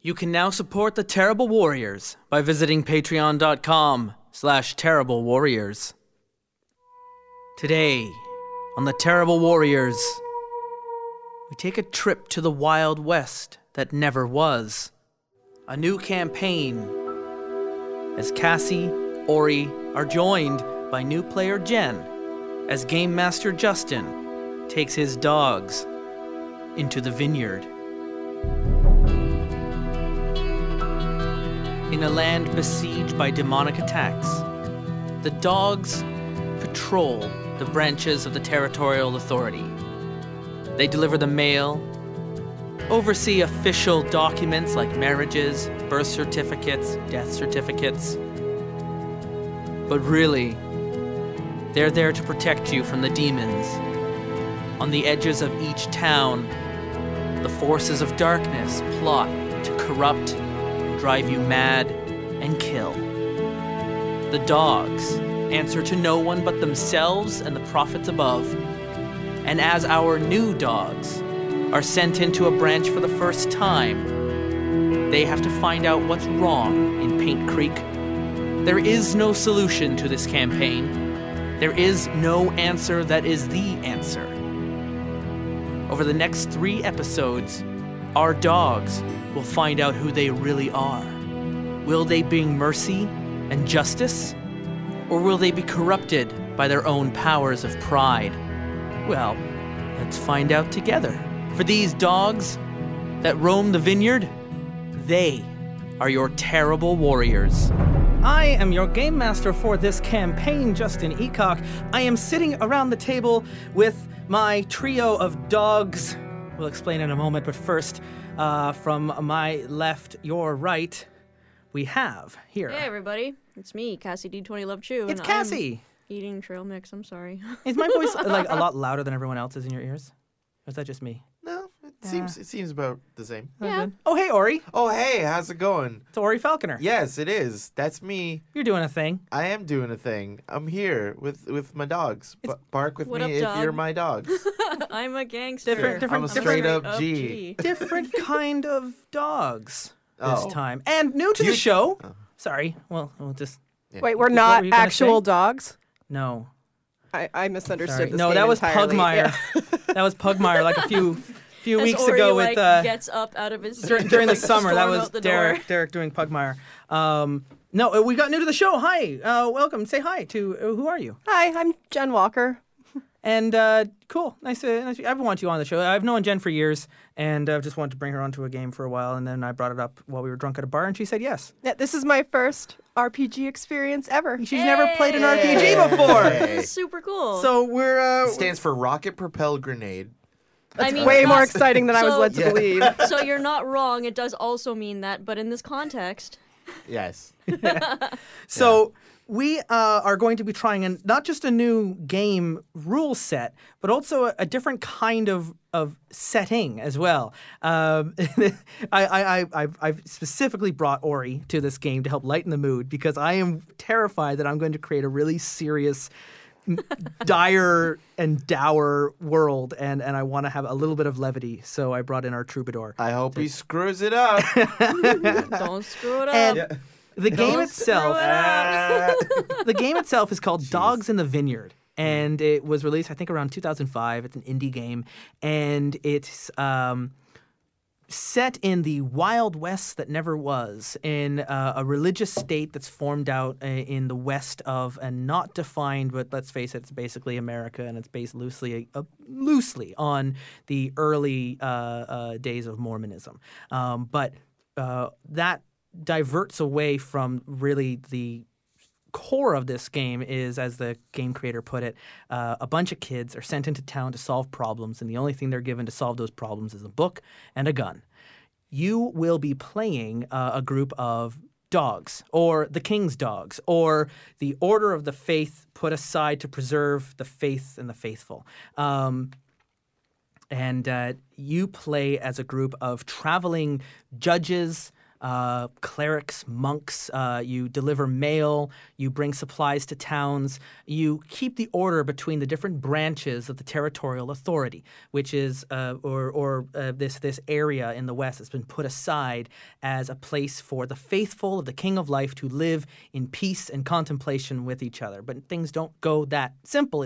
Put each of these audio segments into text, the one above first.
You can now support the Terrible Warriors by visiting patreon.com slash terrible warriors. Today, on the Terrible Warriors, we take a trip to the Wild West that never was. A new campaign. As Cassie, Orie are joined by new player Jenn, as Game Master Justin takes his dogs into the vineyard. In a land besieged by demonic attacks, the dogs patrol the branches of the territorial authority. They deliver the mail, oversee official documents like marriages, birth certificates, death certificates. But really, they're there to protect you from the demons. On the edges of each town, the forces of darkness plot to corrupt, drive you mad, and kill. The dogs answer to no one but themselves and the prophets above. And as our new dogs are sent into a branch for the first time, they have to find out what's wrong in Paint Creek. There is no solution to this campaign. There is no answer that is the answer. Over the next three episodes, our dogs will find out who they really are. Will they bring mercy and justice? Or will they be corrupted by their own powers of pride? Well, let's find out together. For these dogs that roam the vineyard, they are your terrible warriors. I am your game master for this campaign, Justin Ecock. I am sitting around the table with my trio of dogs. We'll explain in a moment, but first, uh, from my left, your right, we have here. Hey everybody, it's me, Cassie D20 Love Chui. It's and Cassie. I'm eating trail mix. I'm sorry. Is my voice like a lot louder than everyone else's in your ears? Or is that just me? No, it seems it seems about the same. Oh, yeah. Oh, hey, Orie. Oh hey, how's it going? It's Orie Falconer. Yes, it is. That's me. You're doing a thing. I am doing a thing. I'm here with with my dogs. B- bark with What me up, if dog? you're my dogs. I'm a gangster. Different- different- I'm a I'm straight up G. Different kind of dogs this Oh. time. And new to You- the show. Oh. Sorry. Well, we'll just. Wait, we're not were you gonna actual say? dogs. No. I, I misunderstood. Sorry. This No, game that was entirely. Pugmire. Yeah. that was Pugmire like a few few As weeks Orie, ago like, with. Uh, gets up out of his dur- seat during the like, summer. That was Derek. door. Derek doing Pugmire. Um, no, uh, we got new to the show. Hi, uh, welcome. Say hi to uh, who are you? Hi, I'm Jenn Walker. And uh, cool, nice to, nice. to- I've wanted you on the show. I've known Jenn for years, and I've just wanted to bring her onto a game for a while. And then I brought it up while we were drunk at a bar, and she said yes. Yeah, this is my first RPG experience ever. She's never played an Hey! RPG before. Hey. Super cool. So we're uh, Stands for rocket propelled grenade. I mean, Way more exciting than I was led to Yeah. believe. so you're not wrong. It does also mean that, but in this context, Yes. So we uh, are going to be trying an, not just a new game rule set, but also a, a different kind of of setting as well. Um, I, I, I, I've, I've specifically brought Orie to this game to help lighten the mood because I am terrified that I'm going to create a really serious. M- dire and dour world and and I want to have a little bit of levity so I brought in our troubadour I hope he screws it up. don't screw it up. and the game Don't itself it the game itself is called Dogs in the Vineyard, and it was released, I think, around 2005. It's an indie game, and it's um, set in the Wild West that never was, in uh, a religious state that's formed out uh, in the west of and not defined, but let's face it, it's basically America, and it's based loosely, uh, loosely on the early uh, uh, days of Mormonism. Um, but uh, that diverts away from really the core of this game is, as the game creator put it, uh, a bunch of kids are sent into town to solve problems, and the only thing they're given to solve those problems is a book and a gun. You will be playing uh, a group of dogs, or the king's dogs, or the order of the faith put aside to preserve the faith and the faithful. Um, and uh, you play as a group of traveling judges, uh, clerics, monks. Uh, you deliver mail. You bring supplies to towns. You keep the order between the different branches of the territorial authority, which is uh, or or uh, this this area in the west that's been put aside as a place for the faithful of the King of Life to live in peace and contemplation with each other. But things don't go that simple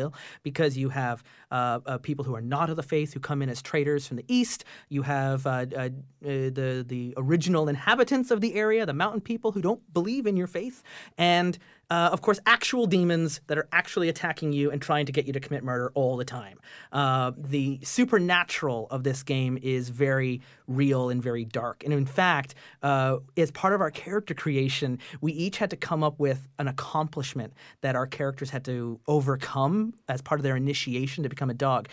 because you have uh, uh, people who are not of the faith who come in as traders from the east. You have the the original inhabitants of the area, the mountain people who don't believe in your faith, and uh, of course, actual demons that are actually attacking you and trying to get you to commit murder all the time. Uh, the supernatural of this game is very real and very dark. And in fact, uh, as part of our character creation, we each had to come up with an accomplishment that our characters had to overcome as part of their initiation to become a dog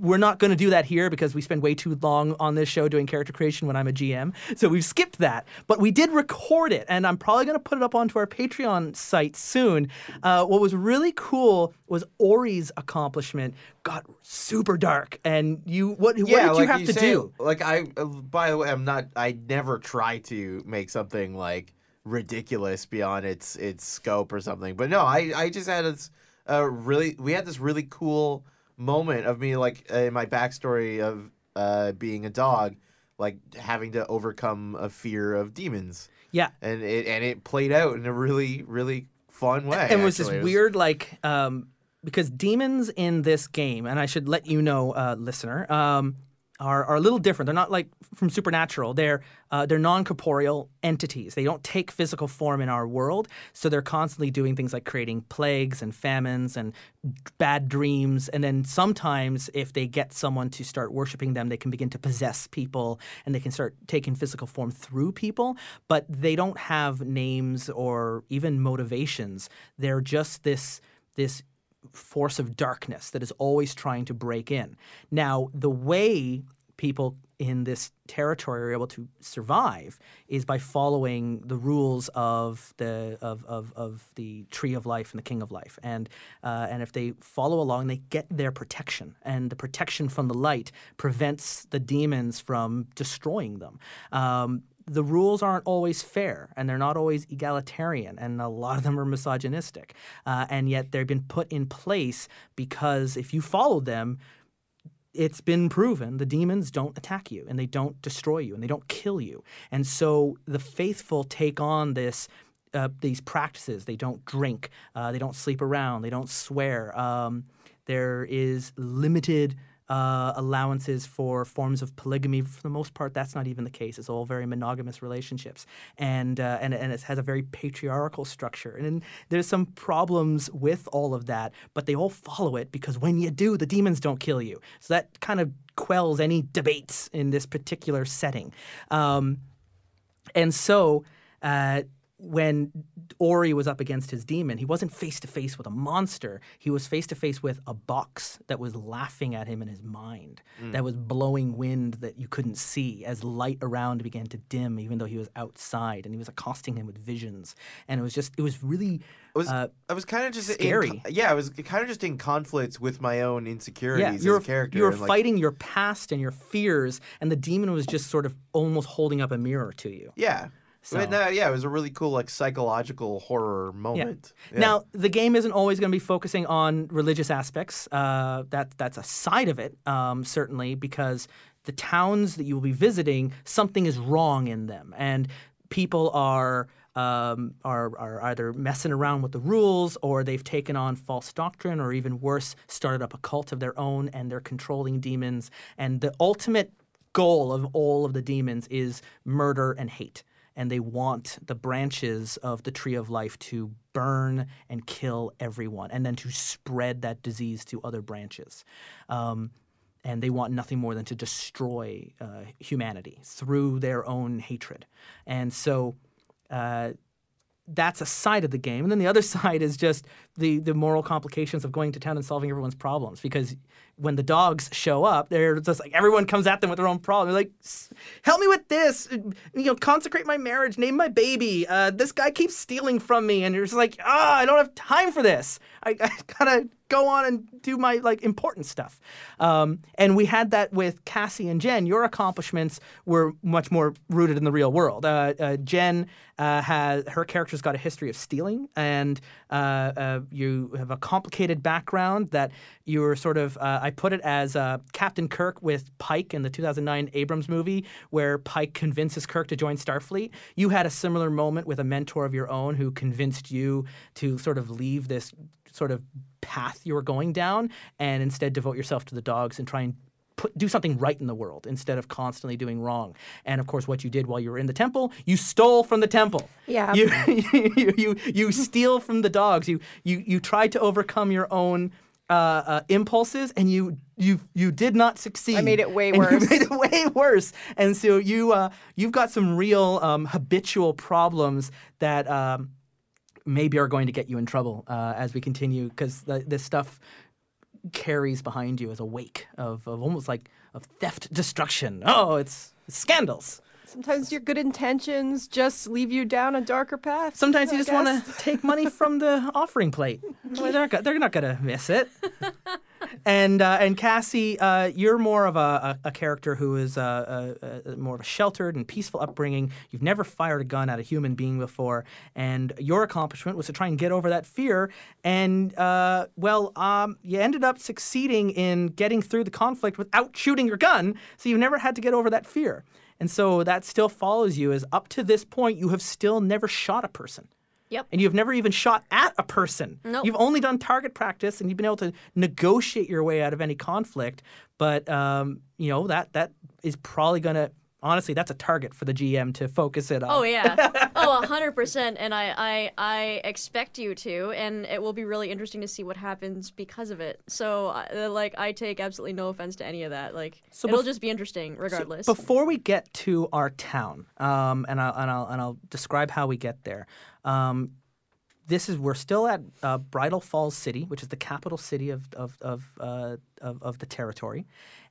we're not going to do that here because we spend way too long on this show doing character creation when I'm a GM. So we've skipped that. But we did record it, and I'm probably going to put it up onto our Patreon site soon. Uh, what was really cool was Orie's accomplishment got super dark, and you what, what did you like have to say, do? Like I, by the way, I'm not. I never try to make something like ridiculous beyond its its scope or something. But no, I I just had this uh, really. We had this really cool moment of me like uh, in my backstory of uh, being a dog, like having to overcome a fear of demons, Yeah. and it and it played out in a really really fun way. and it was this. It weird like um, because demons in this game and i should let you know uh, listener um, are, are a little different. They're not like from supernatural. They're uh, they're non-corporeal entities. They don't take physical form in our world so they're constantly doing things like creating plagues and famines and bad dreams. And then sometimes if they get someone to start worshiping them they can begin to possess people and they can start taking physical form through people. But they don't have names or even motivations. They're just this this force of darkness that is always trying to break in. Now, the way people in this territory are able to survive is by following the rules of the of, of, of the tree of life and the king of life. And uh, and if they follow along they get their protection. And the protection from the light prevents the demons from destroying them. Um, the rules aren't always fair and they're not always egalitarian and a lot of them are misogynistic. Uh, and yet they've been put in place because if you follow them it's been proven the demons don't attack you and they don't destroy you and they don't kill you. And so the faithful take on this uh, these practices. They don't drink uh, they don't sleep around they don't swear. Um, there is limited uh, allowances for forms of polygamy. For the most part, that's not even the case. It's all very monogamous relationships, and uh, and and it has a very patriarchal structure. And, then there's some problems with all of that, but they all follow it because when you do, the demons don't kill you. So that kind of quells any debates in this particular setting. Um, and so. Uh, when Orie was up against his demon, he wasn't face to face with a monster. He was face to face with a box that was laughing at him in his mind, that was blowing wind that you couldn't see as light around began to dim, even though he was outside, and he was accosting him with visions. And it was just, it was really. It was uh, I was kind of just scary. In, yeah, I was kind of just in conflicts with my own insecurities yeah, as a character. You were and, like, fighting your past and your fears, and the demon was just sort of almost holding up a mirror to you. Yeah. So- But no, yeah, it was a really cool like psychological horror moment. Yeah. Now, the game isn't always going to be focusing on religious aspects. Uh, that that's a side of it, um, certainly, because the towns that you will be visiting, something is wrong in them, and people are. Um, are, are either messing around with the rules or they've taken on false doctrine or even worse, started up a cult of their own and they're controlling demons. And the ultimate goal of all of the demons is murder and hate and they want the branches of the tree of life to burn and kill everyone, and then to spread that disease to other branches. Um, and they want nothing more than to destroy uh, humanity through their own hatred. And so uh, that's a side of the game. And then the other side is just the, the moral complications of going to town and solving everyone's problems because when the dogs show up, they're just like everyone comes at them with their own problem. They're like, "S- "Help me with this, you know, consecrate my marriage, name my baby. Uh, this guy keeps stealing from me," and you're just like, "Ah, I don't have time for this. I, I gotta go on and do my like important stuff." Um, and we had that with Cassie and Jenn. Your accomplishments were much more rooted in the real world. Uh, uh, Jenn uh, has her character's got a history of stealing, and uh, uh, you have a complicated background that you were sort of. Uh, I put it as Captain Kirk with Pike in the 2009 Abrams movie, where Pike convinces Kirk to join Starfleet. You had a similar moment with a mentor of your own who convinced you to sort of leave this sort of path you were going down and instead devote yourself to the dogs and try and put, do something right in the world instead of constantly doing wrong. And of course, what you did while you were in the temple, you stole from the temple. Yeah. You you you, you steal from the dogs. You you you tried to overcome your own. Uh, uh, impulses, and you you you did not succeed. I made it way And you worse. made it way worse, and so you uh, you've got some real um, habitual problems that um, maybe are going to get you in trouble uh, as we continue because this stuff carries behind you as a wake of, of almost like of theft, destruction. Oh, it's, it's scandals. Sometimes your good intentions just leave you down a darker path. Sometimes you I just want to take money from the offering plate. Well, they're, not they're not going to miss it. And uh, and Cassie, uh, you're more of a, a, a character who is uh, uh, uh, more of a sheltered and peaceful upbringing. You've never fired a gun at a human being before, and your accomplishment was to try and get over that fear. And well, um, you ended up succeeding in getting through the conflict without shooting your gun, so you've never had to get over that fear. And so that still follows you. Is up to this point, you have still never shot a person. Yep. And you've never even shot at a person. Nope. You've only done target practice, and you've been able to negotiate your way out of any conflict. But um, you know that that is probably going to honestly that's a target for the GM to focus it on. Oh yeah. oh, hundred percent. And I, I, I expect you to, and it will be really interesting to see what happens because of it. So, uh, like, I take absolutely no offense to any of that. Like, So it'll just be interesting, regardless. Before we get to our town, um, and, I'll, and, I'll, and I'll describe how we get there. Um, this is we're still at uh, Bridal Falls City, which is the capital city of of of, uh, of, of the territory,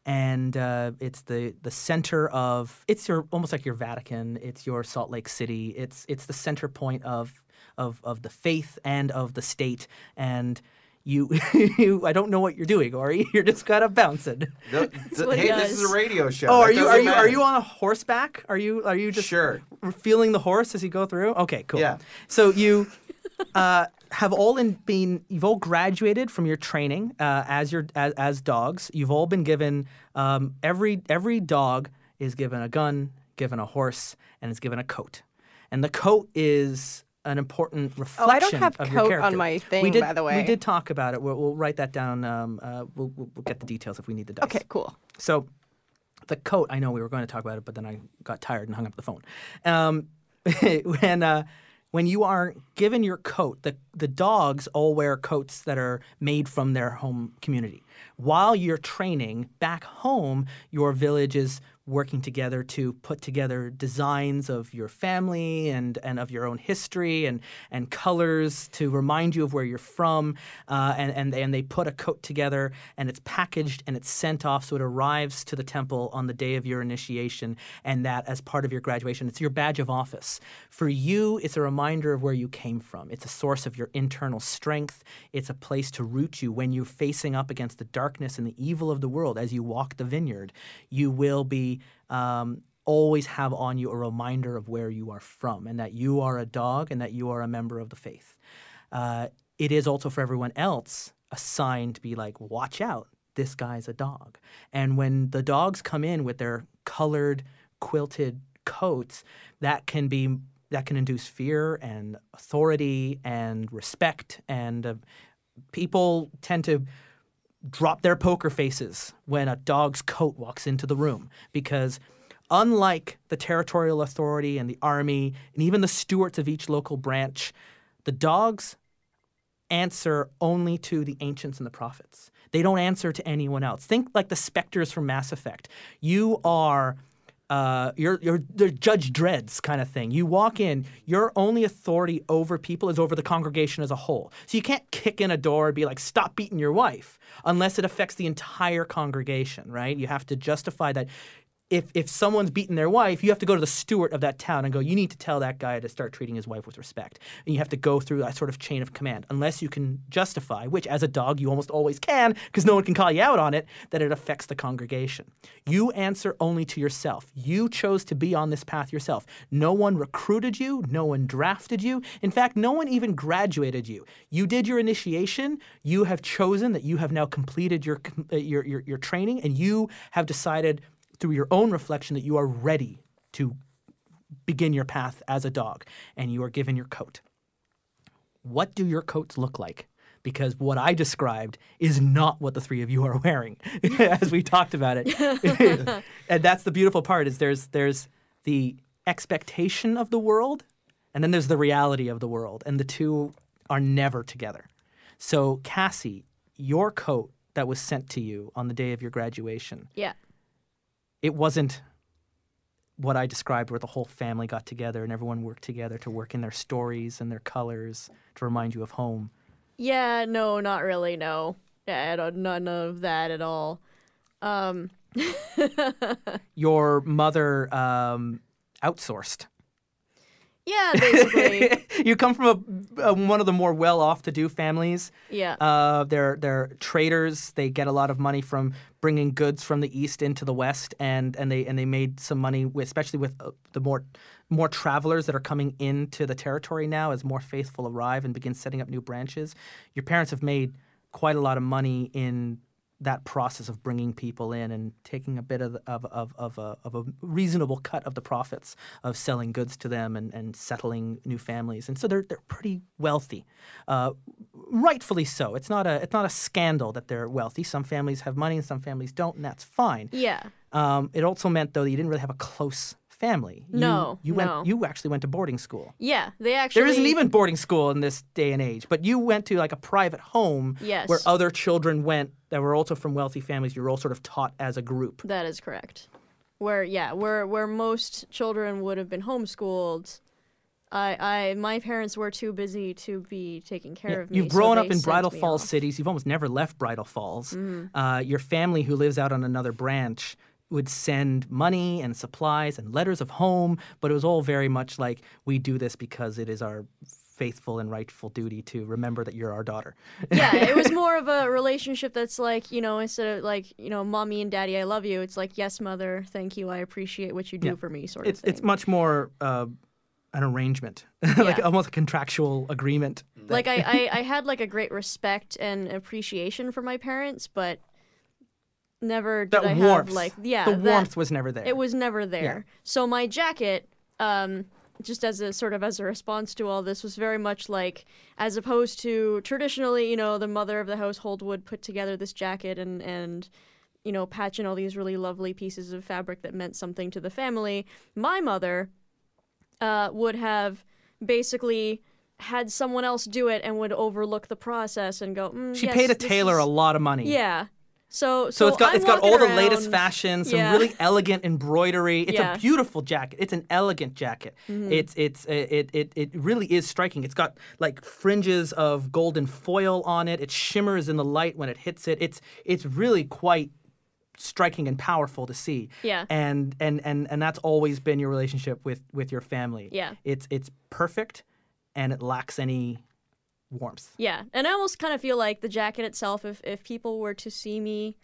and uh, it's the the center of it's your almost like your Vatican. It's your Salt Lake City. It's it's the center point of of of the faith and of the state and. You, you, I don't know what you're doing, Orie. You're just kind of bouncing. No, th- what he hey, this is a radio show. Oh, That are you are you are you on a horseback? Are you are you just Sure. feeling the horse as you go through? Okay, cool. Yeah. So you uh, have all in been you've all graduated from your training uh, as your as, as dogs. You've all been given um, every every dog is given a gun, given a horse, and is given a coat. And the coat is an important reflection Oh, I don't have coat on my we thing, did, by the way, We did talk about it. We'll, we'll write that down. Um, uh, we'll, we'll we'll get the details if we need the dice. Okay, cool. So the coat, I know we were going to talk about it, but then I got tired and hung up the phone. Um, when uh, when you are given your coat, the the dogs all wear coats that are made from their home community. While you're training back home, your village is working together to put together designs of your family and, and of your own history and, and colors to remind you of where you're from. Uh, and, and, and they put a coat together and it's packaged and it's sent off so it arrives to the temple on the day of your initiation and that as part of your graduation. It's your badge of office. For you, it's a reminder of where you came from. It's a source of your internal strength. It's a place to root you when you're facing up against the darkness and the evil of the world as you walk the vineyard. You will be um, always have on you a reminder of where you are from and that you are a dog and that you are a member of the faith. Uh, it is also for everyone else a sign to be like, watch out, this guy's a dog. And when the dogs come in with their colored, quilted coats, that can be that can induce fear and authority and respect and uh, people tend to drop their poker faces when a dog's coat walks into the room because unlike the territorial authority and the army and even the stewards of each local branch the dogs answer only to the ancients and the prophets. They don't answer to anyone else. Think like the specters from mass effect. You are uh, you're you're the Judge Dredds kind of thing. You walk in, your only authority over people is over the congregation as a whole. So you can't kick in a door and be like, "Stop beating your wife," unless it affects the entire congregation, right? You have to justify that. If, if someone's beating their wife, you have to go to the steward of that town and go, you need to tell that guy to start treating his wife with respect. And you have to go through that sort of chain of command, unless you can justify, which as a dog you almost always can, because no one can call you out on it, that it affects the congregation. You answer only to yourself. You chose to be on this path yourself. No one recruited you, no one drafted you. In fact, no one even graduated you. You did your initiation. You have chosen that you have now completed your, uh, your, your, your training, and you have decided through your own reflection that you are ready to begin your path as a dog, and you are given your coat. What do your coats look like? Because what I described is not what the three of you are wearing, as we talked about it. and that's the beautiful part is there's there's the expectation of the world, and then there's the reality of the world, and the two are never together. So Cassie, your coat that was sent to you on the day of your graduation, Yeah. It wasn't what I described where the whole family got together and everyone worked together to work in their stories and their colors to remind you of home. Yeah, no, not really, no. Yeah, none of that at all. Um, Your mother um, outsourced. Yeah, basically. you come from a, a, one of the more well-off-to-do families. yeah. Uh, they're they're traders. They get a lot of money from bringing goods from the east into the west, and and they and they made some money, with, especially with uh, the more more travelers that are coming into the territory now as more faithful arrive and begin setting up new branches. Your parents have made quite a lot of money in that process of bringing people in and taking a bit of, of, of, of, a, of a reasonable cut of the profits of selling goods to them and, and settling new families. And so they're, they're pretty wealthy, uh, rightfully so. It's not, a, it's not a scandal that they're wealthy. Some families have money and some families don't, and that's fine. yeah. Um, it also meant, though, that you didn't really have a close family. You, No, you no. went. You actually went to boarding school. Yeah. They actually. There isn't even boarding school in this day and age, but you went to like a private home Yes. where other children went that were also from wealthy families. You were all sort of taught as a group. That is correct. Where yeah, where where most children would have been homeschooled, I I my parents were too busy to be taking care Yeah, of me. You've grown they up in Bridal Falls off. Mm-hmm. cities. You've almost never left Bridal Falls. Uh, your family, who lives out on another branch, would send money and supplies and letters of home, but it was all very much like we do this because it is our faithful and rightful duty to remember that you're our daughter. yeah, it was more of a relationship that's like, you know, instead of like, you know, mommy and daddy, I love you. It's like, yes, mother, thank you, I appreciate what you do Yeah. for me, sort it's of thing. it's much more uh, an arrangement, like almost a contractual agreement. like I, I I had like a great respect and appreciation for my parents, but never did That I warmth, have like yeah the that- warmth was never there. It was never there. So my jacket, um, just as a sort of as a response to all this, was very much like, as opposed to traditionally, you know, the mother of the household would put together this jacket and and you know patch in all these really lovely pieces of fabric that meant something to the family. My mother uh, would have basically had someone else do it and would overlook the process and go. Mm, she yes, paid a tailor is- a lot of money. Yeah. So, So, it's got I'm it's got all walking the latest around- fashion, some Yeah. really elegant embroidery. It's Yeah. A beautiful jacket. It's an elegant jacket. Mm-hmm. It's it's uh, it, it it really is striking. It's got like fringes of golden foil on it. It shimmers in the light when it hits it. It's it's really quite striking and powerful to see. Yeah. And and and and that's always been your relationship with with your family. Yeah. It's it's perfect and it lacks any warmth. Yeah, and I almost kind of feel like the jacket itself. If if people were to see me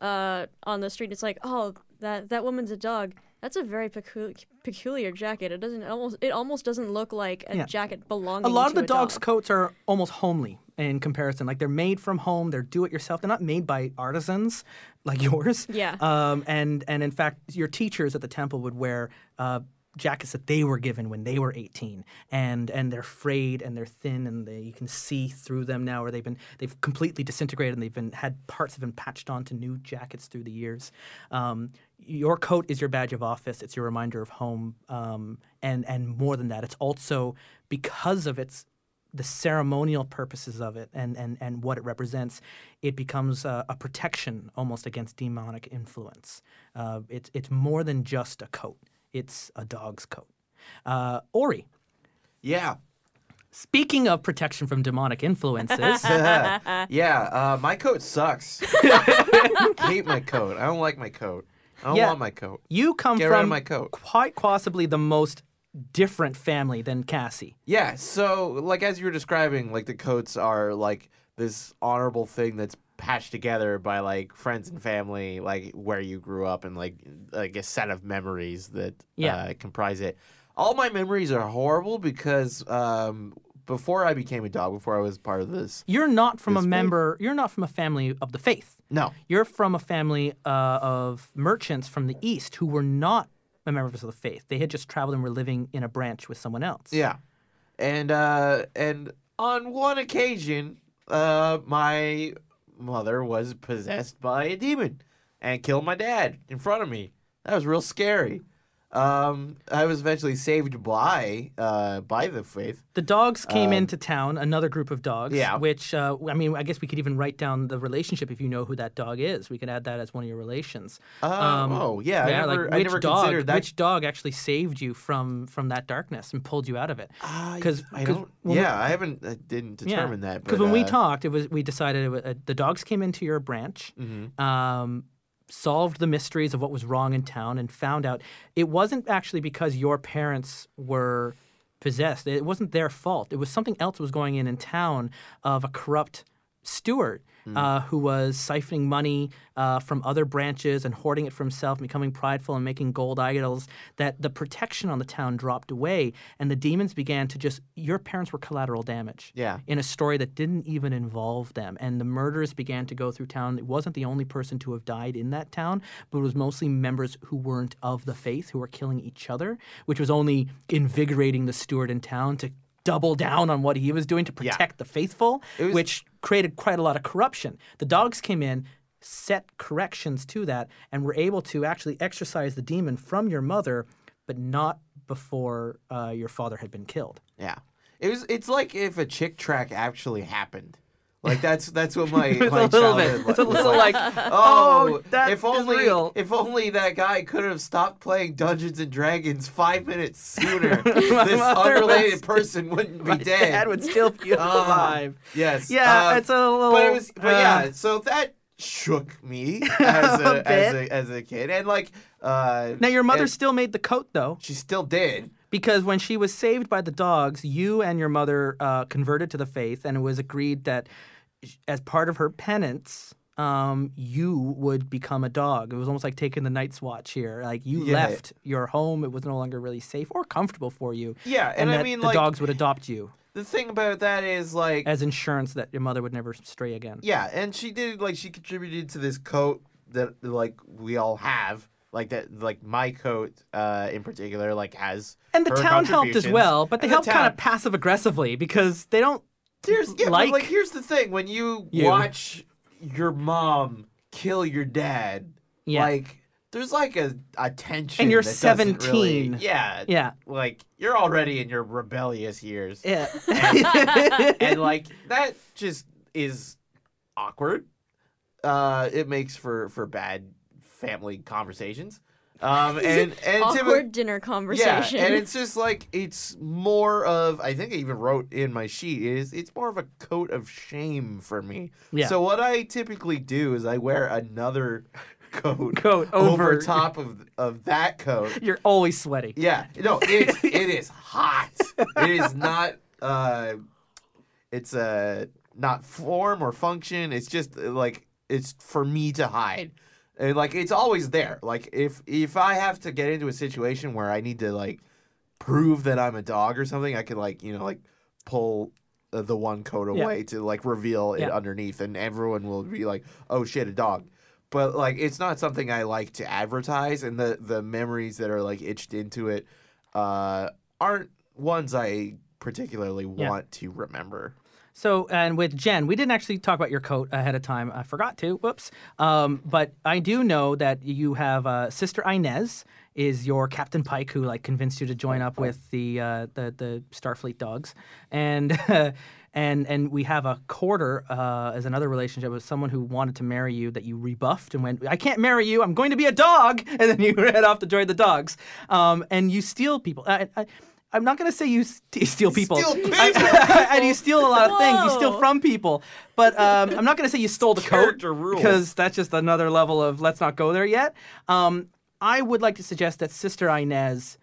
uh, on the street, it's like, oh, that that woman's a dog. That's a very pecu- peculiar jacket. It doesn't almost it almost doesn't look like a Yeah. jacket belonging. To the dog. A lot of the dog's dog. coats are almost homely in comparison. Like they're made from home, they're do it yourself. They're not made by artisans like yours. Yeah. Um, and and in fact, your teachers at the temple would wear uh, jackets that they were given when they were 18, and and they're frayed and they're thin and they you can see through them now, or they've been they've completely disintegrated and they've been had parts have been patched onto new jackets through the years. Um, your coat is your badge of office. It's your reminder of home, um, and and more than that, it's also because of its the ceremonial purposes of it and, and, and what it represents, it becomes a, a protection almost against demonic influence. Uh, it's, it's more than just a coat, it's a dog's coat. Uh, Orie, Yeah. speaking of protection from demonic influences, yeah, uh, my coat sucks. I hate my coat. I don't like my coat. I don't Yeah. want my coat. you come Get from my coat. quite possibly the most different family than Cassie. Yeah, so like as you were describing, like the coats are like this honorable thing that's patched together by like friends and family, like where you grew up and like like a set of memories that Yeah. uh, comprise it. All my memories are horrible because um, before I became a dog, before I was part of this, You're not from a faith. member. You're not from a family of the faith. no, You're from a family uh, of merchants from the east who were not members of the faith. They had just traveled and were living in a branch with someone else. Yeah, and uh, and on one occasion, uh, my mother was possessed by a demon and killed my dad in front of me. That was real scary. Um, I was eventually saved by uh, by the faith. The dogs came into town, another group of dogs. Um, Yeah. Which, uh, I mean, I guess we could even write down the relationship if you know who that dog is. We could add that as one of your relations. Uh, oh yeah, I never, like I which never dog, considered that. which dog actually saved you from from that darkness and pulled you out of it? Uh, 'cause- I don't. when we- Yeah, I haven't. I didn't determine that. Because when we uh, talked, it was we decided it was, uh, the dogs came into your branch, Mm-hmm. um, solved the mysteries of what was wrong in town, and found out it wasn't actually because your parents were possessed. It wasn't their fault. It was something else was going in in town of a corrupt steward. Uh, who was siphoning money uh, from other branches and hoarding it for himself, becoming prideful and making gold idols, that the protection on the town dropped away, and the demons began to just. Your parents were collateral damage Yeah. in a story that didn't even involve them. And the murders began to go through town. It wasn't the only person to have died in that town, but it was mostly members who weren't of the faith who were killing each other, which was only invigorating the steward in town to double down on what he was doing to Yeah. protect the faithful, was- which created quite a lot of corruption. The dogs came in. Set corrections to that and were able to actually exorcise the demon from your mother, but not before uh, your father had been killed. Yeah. It was. It's like if a Chick tract actually happened. Like that's that's what my It's a my little bit. It's a was little like. Oh, oh, that if only real. if only that guy could have stopped playing Dungeons and Dragons five minutes sooner, this unrelated person wouldn't be my dead. dad would still be Ah, alive. Yes. Yeah, uh, it's a little. but it was. But uh, yeah, so that shook me as A a, as a as a kid, and like. Uh, Now your mother still made the coat though, she still did. because when she was saved by the dogs, you and your mother uh, converted to the faith, and it was agreed that as part of her penance. Um, you would become a dog. It was almost like taking the night's watch here. Like you Yeah. left your home; it was no longer really safe or comfortable for you. Yeah, and I that mean, the like- dogs would adopt you The thing about that is like as insurance that your mother would never stray again. Yeah, and she did like she contributed to this coat that like we all have. Like that like my coat uh in particular like has And the town helped as well, but they And the helped kind of passive aggressively because they don't Here's yeah, like- but like here's the thing when you, You. watch your mom kill your dad, Yeah. like there's like a, a tension And you're that 17. really- yeah. Yeah. Like you're already in your rebellious years. Yeah. and like that just is awkward. Uh, it makes for for bad family conversations. Um, and and Awkward typically, dinner yeah, conversation. and it's just like it's more of I think I even wrote in my sheet is it's more of a coat of shame for me. Yeah. So what I typically do is I wear another coat Coat over over. top of of that coat. You're always sweaty. Yeah, no, it it is hot. It is not. Uh, it's uh, not form or function. It's just like it's for me to hide, and like it's always there. Like if if I have to get into a situation where I need to like prove that I'm a dog or something, I can like you know like pull. uh, The one coat Yeah. away to like reveal it Yeah. underneath, and everyone will be like, "Oh shit, a dog." but like it's not something I like to advertise, and the the memories that are like itched into it uh, aren't ones I particularly Yeah. want to remember. So, and with Jenn, we didn't actually talk about your coat ahead of time. I forgot to. Whoops. Um, but I do know that you have uh, Sister Inez is your Captain Pike who like convinced you to join up with the uh, the the Starfleet dogs, and and and we have a quarter uh, as another relationship with someone who wanted to marry you that you rebuffed and went, I can't marry you. I'm going to be a dog, and then you head off to join the dogs, um, and you steal people. I, I, I'm not going to say you st- steal people. Steal people! and you steal a lot of things. You steal from people. But um, I'm not going to say you stole the coat Character rules. because that's just another level of let's not go there yet. Um, I would like to suggest that Sister Inez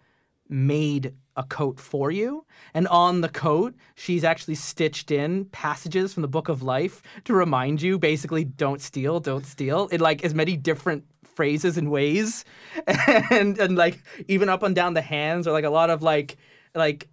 made a coat for you, and on the coat she's actually stitched in passages from the Book of Life to remind you, basically, don't steal, don't steal, in like as many different phrases and ways, and and like even up and down the hands, or like a lot of like like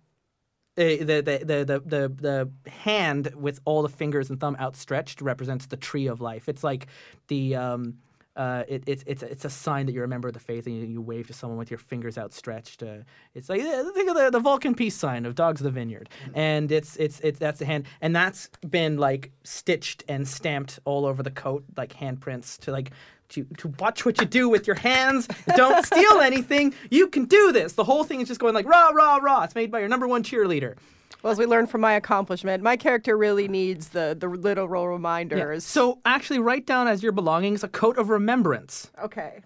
uh, the, the, the, the, the, hand with all the fingers and thumb outstretched represents the tree of life. It's like the um, uh, it, it's it's it's a sign that you're a member of the faith and you, you wave to someone with your fingers outstretched. Uh, it's like uh, think of the, the Vulcan peace sign of Dogs of the Vineyard, and it's it's it's that's the hand, and that's been like stitched and stamped all over the coat, like handprints to like. To, to watch what you do with your hands. Don't steal anything. You can do this. The whole thing is just going like rah rah rah. It's made by your number one cheerleader. Well, as we learned from my accomplishment, my character really needs the the literal reminders. So actually, write down as your belongings a coat of remembrance okay.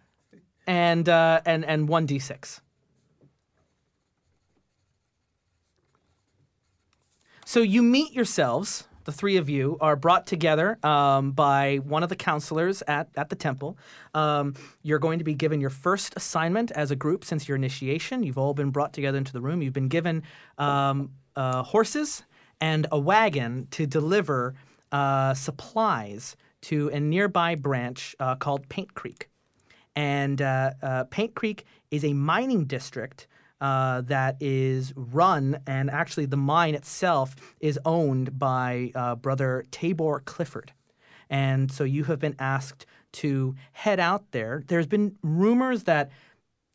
and uh, and and one d six. So you meet yourselves. The three of you are brought together um, by one of the counselors at, at the temple. Um, you're going to be given your first assignment as a group since your initiation. You've all been brought together into the room. You've been given um, uh, horses and a wagon to deliver uh, supplies to a nearby branch uh, called Paint Creek. And uh, uh, Paint Creek is a mining district uh, that is run, and actually the mine itself is owned by uh, brother Tabor Clifford. And so you have been asked to head out there. There's been rumors that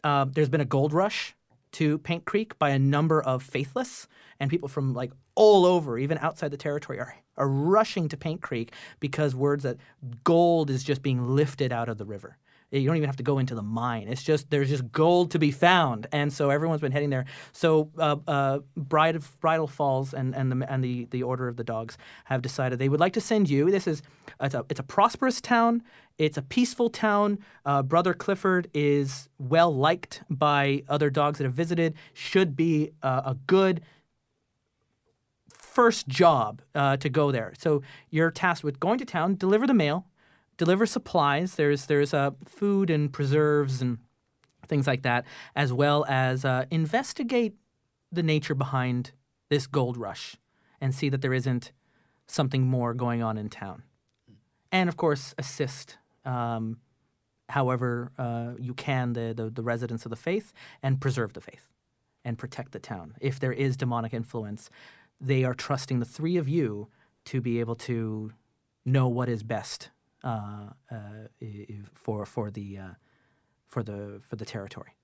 uh, there's been a gold rush to Paint Creek by a number of faithless and people from like all over, even outside the territory, are, are rushing to Paint Creek because words that gold is just being lifted out of the river. You don't even have to go into the mine. It's just there's just gold to be found, and so everyone's been heading there. So uh, uh, Bride of Bridal Falls and and the and the the Order of the Dogs have decided they would like to send you. This is it's a it's a prosperous town. It's a peaceful town. Uh, Brother Clifford is well liked by other dogs that have visited. Should be uh, a good first job uh, to go there. So you're tasked with going to town, deliver the mail, deliver supplies. There's there's uh, food and preserves and things like that, as well as uh, investigate the nature behind this gold rush and see that there isn't something more going on in town. And of course, assist. Um, however, uh, you can the, the the residents of the faith and preserve the faith and protect the town. If there is demonic influence, they are trusting the three of you to be able to know what is best for for the uh, for the for the territory.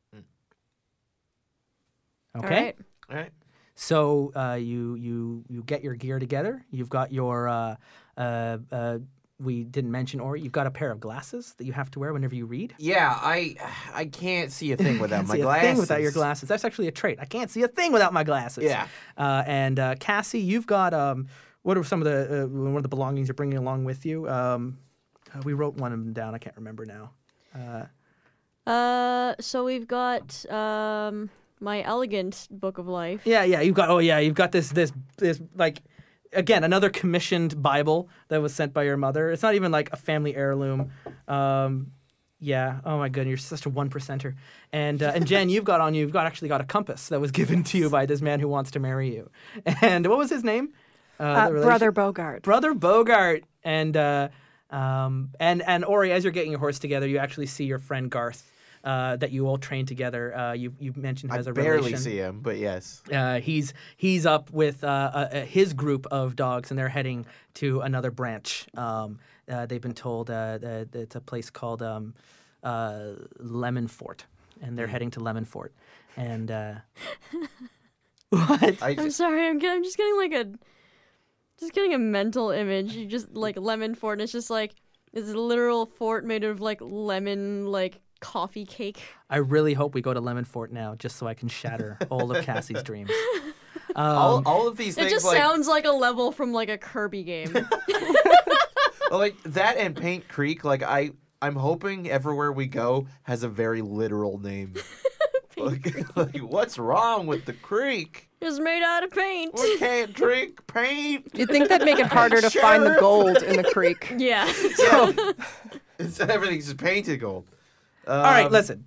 Okay. All right. All right. So uh, you you you get your gear together. You've got your uh, uh, uh, we didn't mention or you've got a pair of glasses that you have to wear whenever you read. Yeah, I I can't see a thing without Can't my see glasses. a thing without your glasses. That's actually a trait. I can't see a thing without my glasses. Yeah. Uh, and uh, Cassie, you've got um, what are some of the uh, one of the belongings you're bringing along with you? Um, uh, we wrote one of them down. I can't remember now. Uh, so we've got um my elegant book of life. Yeah, yeah. You've got oh yeah, you've got this this this like again another commissioned Bible that was sent by your mother. It's not even like a family heirloom. Um, yeah. Oh my goodness, you're such a one percenter. And uh, and Jenn, you've got on you. You've got actually got a compass that was given to you by this man who wants to marry you. And what was his name? Uh, the Brother Bogart. Brother Bogart. And uh, um, and and Orie, as you're getting your horse together, you actually see your friend Garth. Uh, that you all train together. Uh, you you mentioned I has a barely relation. see him, but yes. Uh, he's he's up with uh, uh, uh, his group of dogs, and they're heading to another branch. Um, uh, they've been told uh, that it's a place called um, uh, Lemon Fort, and they're heading to Lemon Fort. And uh, what? I I'm sorry. I'm, get- I'm just getting like a Just getting a mental image. You just like lemon fort, and it's just like it's a literal fort made of like lemon like coffee cake. I really hope we go to Lemon Fort now, just so I can shatter all of Cassie's dreams. all, Um, all of these It things just like sounds like a level from like a Kirby game. like that and Paint Creek. Like I, I'm hoping everywhere we go has a very literal name. like, like, what's wrong with the creek? It's made out of paint. We can't drink paint. You'd think that'd make it harder to find the gold in the creek. Yeah. So it's, everything's just painted gold. all right, Um, listen.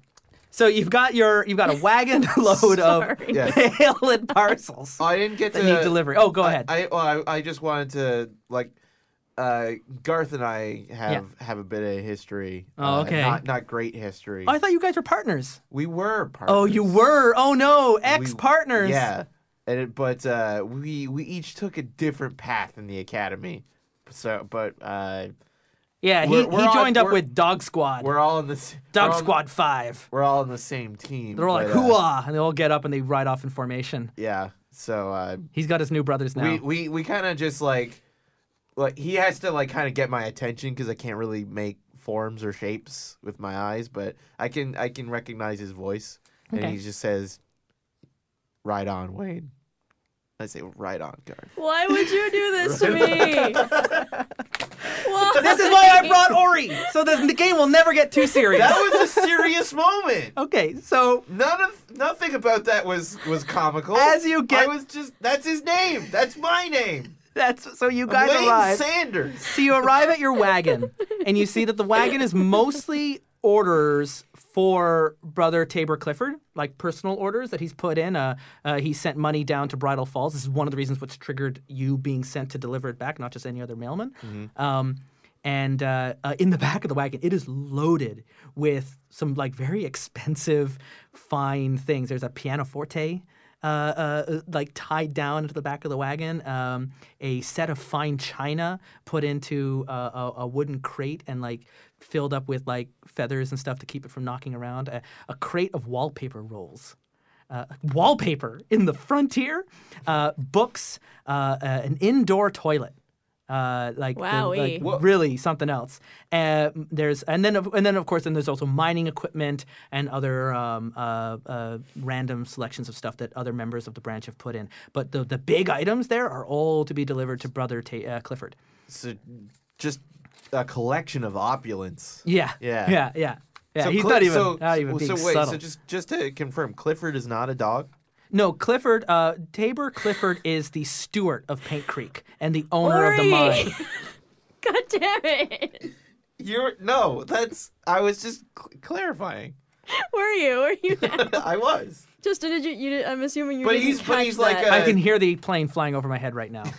So you've got your you've got a wagon load of Sorry. Mail and parcels I didn't get that to need delivery. Oh, go I- ahead. I, well, I I just wanted to like uh, Garth and I have have a bit of history. Oh, uh, okay. Not not great history. oh, I thought you guys were partners. we were partners. Oh, you were. Oh no, ex partners. Yeah, and it, but uh, we we each took a different path in the academy. So, but uh, Yeah, he, We're- we're he joined up with Dog Squad. we're all in this Dog we're on- Squad Five. We're all on the same team. They're all like but, uh, hooah, and they all get up and they ride off in formation. Yeah. So uh, He's got his new brothers now. we we we kind of just like like he has to like kind of get my attention because I can't really make forms or shapes with my eyes, but I can I can recognize his voice, and he just says, "Right on, Wayne. I say, "Right on, Garth." Why would you do this to me? Why? this is why I brought Orie, so the, the game will never get too serious. That was a serious moment. okay, so None of nothing about that was was comical. As you get- I was just that's his name. That's my name. that's so you guys Wayne arrive. Sanders. So you arrive at your wagon, and you see that the wagon is mostly orders for brother Tabor Clifford, like personal orders that he's put in. Uh, uh, he sent money down to Bridal Falls. This is one of the reasons what's triggered you being sent to deliver it back, not just any other mailman. Um, and uh, uh, in the back of the wagon, it is loaded with some like very expensive, fine things. There's a pianoforte uh, uh, like tied down into the back of the wagon, um, a set of fine china put into uh, a, a wooden crate and like filled up with like feathers and stuff to keep it from knocking around, a, a crate of wallpaper rolls. Uh, wallpaper in the frontier, uh, books, uh, uh, an indoor toilet, uh, like, the- like really something else. Uh, there's and then of- and then of course then there's also mining equipment and other um, uh, uh, random selections of stuff that other members of the branch have put in. But the the big items there are all to be delivered to Brother Ta- uh, Clifford. So just a collection of opulence. Yeah, Yeah. yeah, yeah. Yeah, So he's Cli- not even so, not even being so wait, subtle. so just just to confirm, Clifford is not a dog. No, Clifford, uh, Tabor Clifford is the steward of Paint Creek and the owner of the mine. God damn it! You're no, that's I was just cl- clarifying. Were you? Were you? now? I was. Just did you? you I'm assuming you But didn't he's- but catch he's like that. a- I can hear the plane flying over my head right now.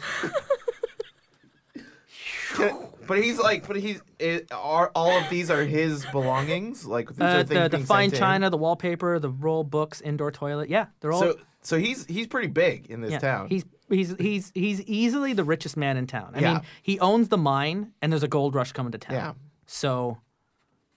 Can- But he's like, but he's it, are all of these are his belongings? Like these Uh, are the the fine sent to china, the wallpaper, the roll books, indoor toilet. Yeah, they're all. So so he's he's pretty big in this yeah, town. He's he's he's he's easily the richest man in town. I mean, Yeah. he owns the mine, and there's a gold rush coming to town. Yeah. So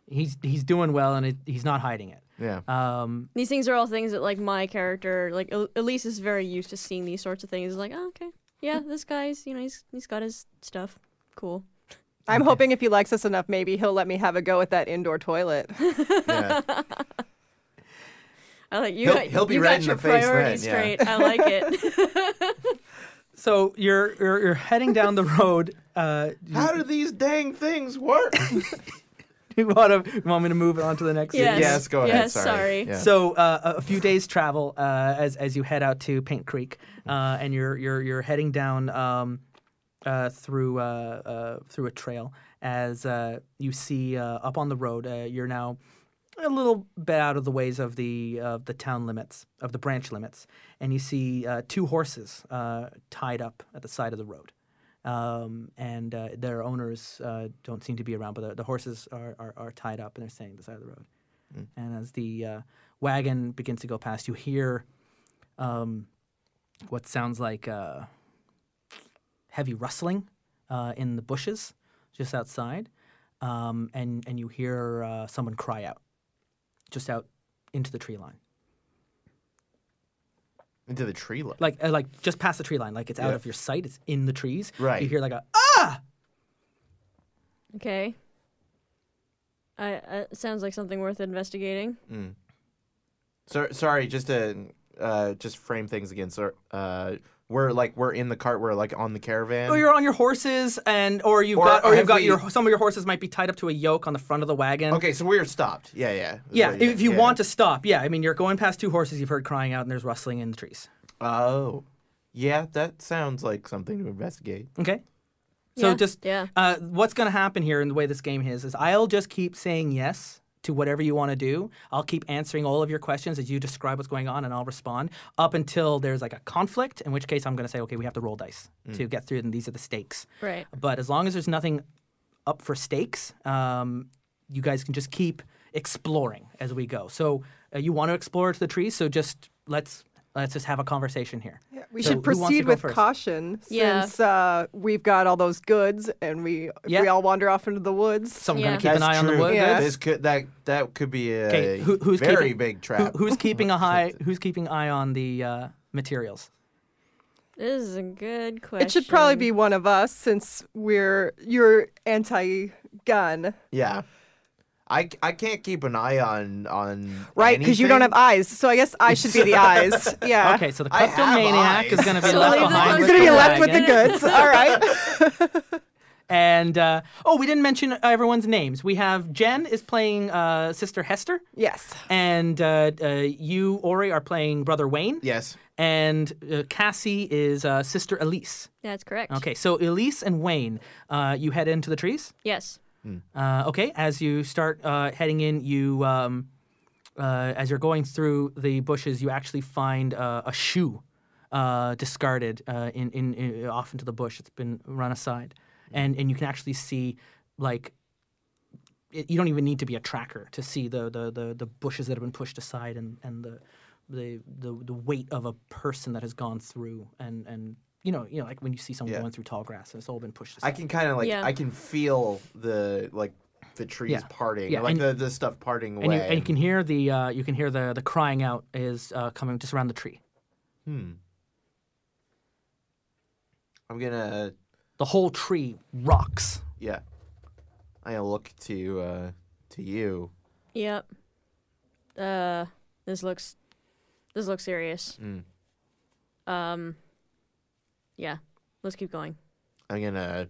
he's he's doing well, and it, he's not hiding it. yeah. Um, These things are all things that like my character, like El- Elise, is very used to seeing these sorts of things. It's like, oh, okay, yeah, this guy's, you know, he's he's got his stuff. Cool. I'm hoping if he likes us enough, maybe he'll let me have a go at that indoor toilet. yeah. I like you. He'll- got, he'll be you red got in your the face then, priorities yeah. straight. I like it. so you're, you're you're heading down the road. Uh, How do these dang things work? you want to want me to move on to the next? Yes. yes, go ahead. Yes, sorry. sorry. Yeah. So uh, a few days travel uh, as as you head out to Paint Creek, uh, and you're you're you're heading down um, uh, through uh, uh, through a trail. As uh, you see uh, up on the road, uh, you're now a little bit out of the ways of the of the town limits of the branch limits, and you see uh, two horses uh, tied up at the side of the road. Um, and uh, their owners uh, don't seem to be around, but the, the horses are, are, are tied up and they're staying at the side of the road. And as the uh, wagon begins to go past, you hear um, what sounds like uh, heavy rustling uh, in the bushes just outside, um, and and you hear uh, someone cry out just out into the tree line. Into the tree line. like uh, like just past the tree line, like it's out Yeah. of your sight. It's in the trees. Right. You hear like a ah. Okay. I, uh, sounds like something worth investigating. So, sorry, just to uh, just frame things again. So, uh, we're like we're in the cart. We're like on the caravan. Oh, you're on your horses, and or you've Or got or have you've got we- your some of your horses might be tied up to a yoke on the front of the wagon. Okay, so we're stopped. Yeah, yeah. Yeah, So, if you yeah. want to stop, yeah. I mean, you're going past two horses you've heard crying out, and there's rustling in the trees. Oh, yeah. That sounds like something to investigate. Okay. So Yeah, just yeah. uh, what's going to happen here in the way this game is is I'll just keep saying yes to whatever you want to do. I'll keep answering all of your questions as you describe what's going on, and I'll respond up until there's like a conflict. In which case, I'm going to say, okay, we have to roll dice to get through, and these are the stakes. Right. But as long as there's nothing up for stakes, um, you guys can just keep exploring as we go. So uh, you want to explore to the trees, so just let's let's just have a conversation here. Yeah, We So should who wants to proceed with first? caution Yeah. since uh, we've got all those goods and we Yeah. we all wander off into the woods. So I'm Yeah. going to keep an That's eye on the true. wood. Yeah. This could that that could be a who- who's very keeping- big Who, trap. who's keeping a high? Who's keeping eye on the uh, materials? This is a good question. It should probably be one of us since we're you're anti-gun, yeah. I, I can't keep an eye on on right? Because you don't have eyes. So I guess I should be the eyes. Yeah. Okay, so the I kleptomaniac is going to be So left leave behind. ones with gonna be the left with the goods. All right. And uh, oh, we didn't mention everyone's names. We have Jenn is playing uh, Sister Hester, Yes. and uh, uh, you, Orie, are playing Brother Wayne, Yes. and uh, Cassie is uh, Sister Elise. That's correct. Okay, so Elise and Wayne, uh, you head into the trees. Yes. Uh, okay, as you start uh, heading in, you um, uh, as you're going through the bushes, you actually find uh, a shoe uh, discarded uh, in, in, in off into the bush. It's been run aside, and and you can actually see like. It, you don't even need to be a tracker to see the, the, the, the bushes that have been pushed aside and, and the, the the the weight of a person that has gone through and, and you know you know like when you see someone Yeah. going through tall grass and it's all been pushed aside. I can kind of like Yeah. I can feel the like the trees Yeah. parting, Yeah, like and- the, the stuff parting away. and you, and you can hear the uh, you can hear the the crying out is uh, coming just around the tree. hmm. I'm gonna The whole tree rocks. yeah. I gonna look to uh to you. Yep. Uh, this looks, this looks serious. Mm. Um. Yeah. Let's keep going. I'm gonna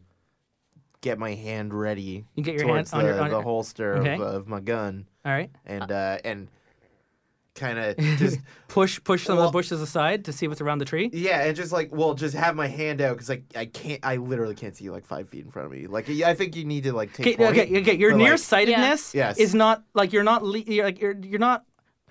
get my hand ready You get your hand towards on the, your on the your, holster Okay. of, of my gun all right. and uh, and kind of just Push push some of Well- the bushes aside to see what's around the tree. yeah and just like well just have my hand out because like I can't I literally can't see like five feet in front of me like yeah, I think you need to like take Okay, point, okay, okay. Your but, like- nearsightedness Yes. is not like you're not le- you're like you're you're not.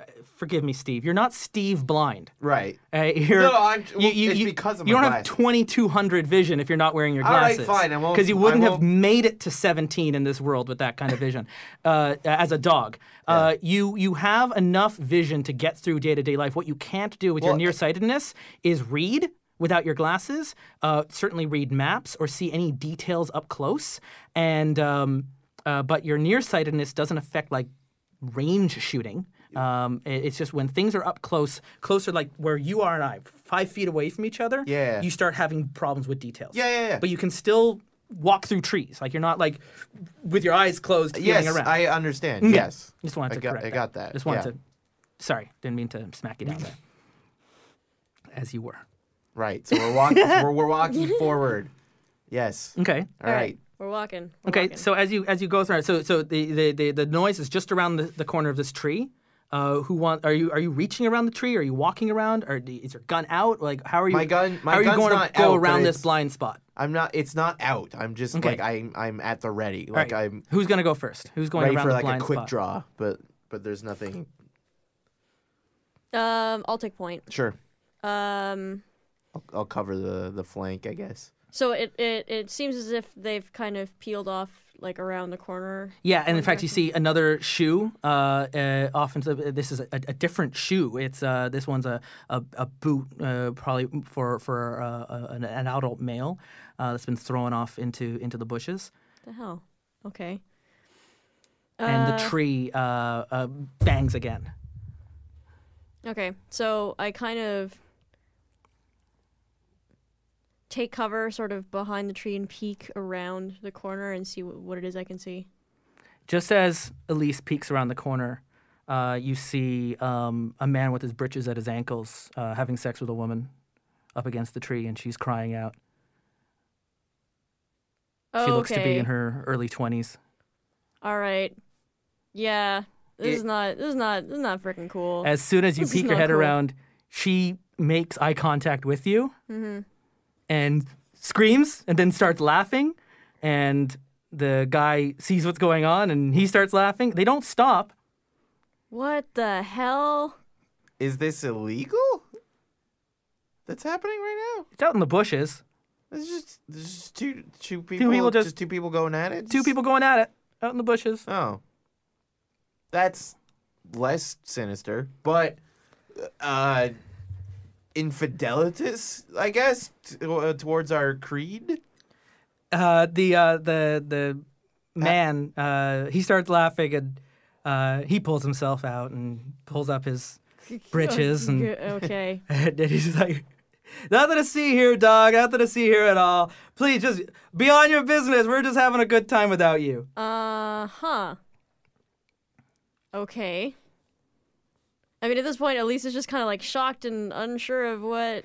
Uh, Forgive me, Steve. You're not Steve blind. right Uh, you're, No, I'm- well, you, it's you- because of you don't have 2200 vision if you're not wearing your glasses. All right, glasses. fine, I won't- Because you wouldn't have made it to 17 in this world with that kind of vision uh, as a dog. Uh, you you have enough vision to get through day to day life. What you can't do with Well, your nearsightedness is read. Without your glasses, uh, certainly read maps or see any details up close. And um, uh, but your nearsightedness doesn't affect like range shooting. Um, it's just when things are up close, closer like where you are and I, five feet away from each other. Yeah. You start having problems with details. Yeah, yeah, yeah. But you can still walk through trees. Like you're not like with your eyes closed, feeling yes around. I understand Okay. yes Just wanted I to got, correct I got that Just wanted yeah. to. Sorry, didn't mean to smack you down there. As you were. right so we're walking we're, we're walking forward yes Okay. all right We're walking. We're Okay. walking. So as you as you go through, so so the the, the, the noise is just around the, the corner of this tree. Uh, who want? Are you are you reaching around the tree? Are you walking around? Or do- is your gun out? Like how are you? My gun- my how are you going to go out, around this blind spot? I'm not it's not out I'm just Okay. like I'm I'm at the ready like right. I'm Who's gonna go first? Who's going ready around for the like a quick spot? draw but but there's nothing um, I'll take point. sure Um, I'll, I'll cover the the flank I guess so it, it it seems as if they've kind of peeled off like around the corner. Yeah, and in fact, you see another shoe. Uh, uh, often to this is a, a different shoe. It's uh, this one's a a, a boot, uh, probably for for uh, an, an adult male uh, that's been thrown off into into the bushes, The hell. Okay. and the Uh, tree uh, uh, bangs again. Okay, so I kind of take cover sort of behind the tree and peek around the corner and see what, what it is I can see? Just as Elise peeks around the corner, uh, you see um, a man with his breeches at his ankles uh, having sex with a woman up against the tree, and she's crying out. She looks to be in her early 20s. All right. Yeah. This It- is not. This is not. This is not freaking cool. As soon as you This peek your head cool. around, she makes eye contact with you Mm-hmm. And screams and then starts laughing. And the guy sees what's going on and he starts laughing. They don't stop. What the hell? Is this illegal? That's happening right now. It's out in the bushes. It's just, there's just two two people, two people just- just two people going at it. Two people going at it out in the bushes. Oh, that's less sinister, but uh, infidelitis, I guess, t- uh, towards our creed. Uh, the uh, the the man uh, he starts laughing and uh, he pulls himself out and pulls up his breeches and, okay. and he's like, "Nothing to see here, dog. Nothing to see here at all. Please just be on your business. We're just having a good time without you." Uh huh. Okay. I mean, at this point, Elise is just kind of like shocked and unsure of what.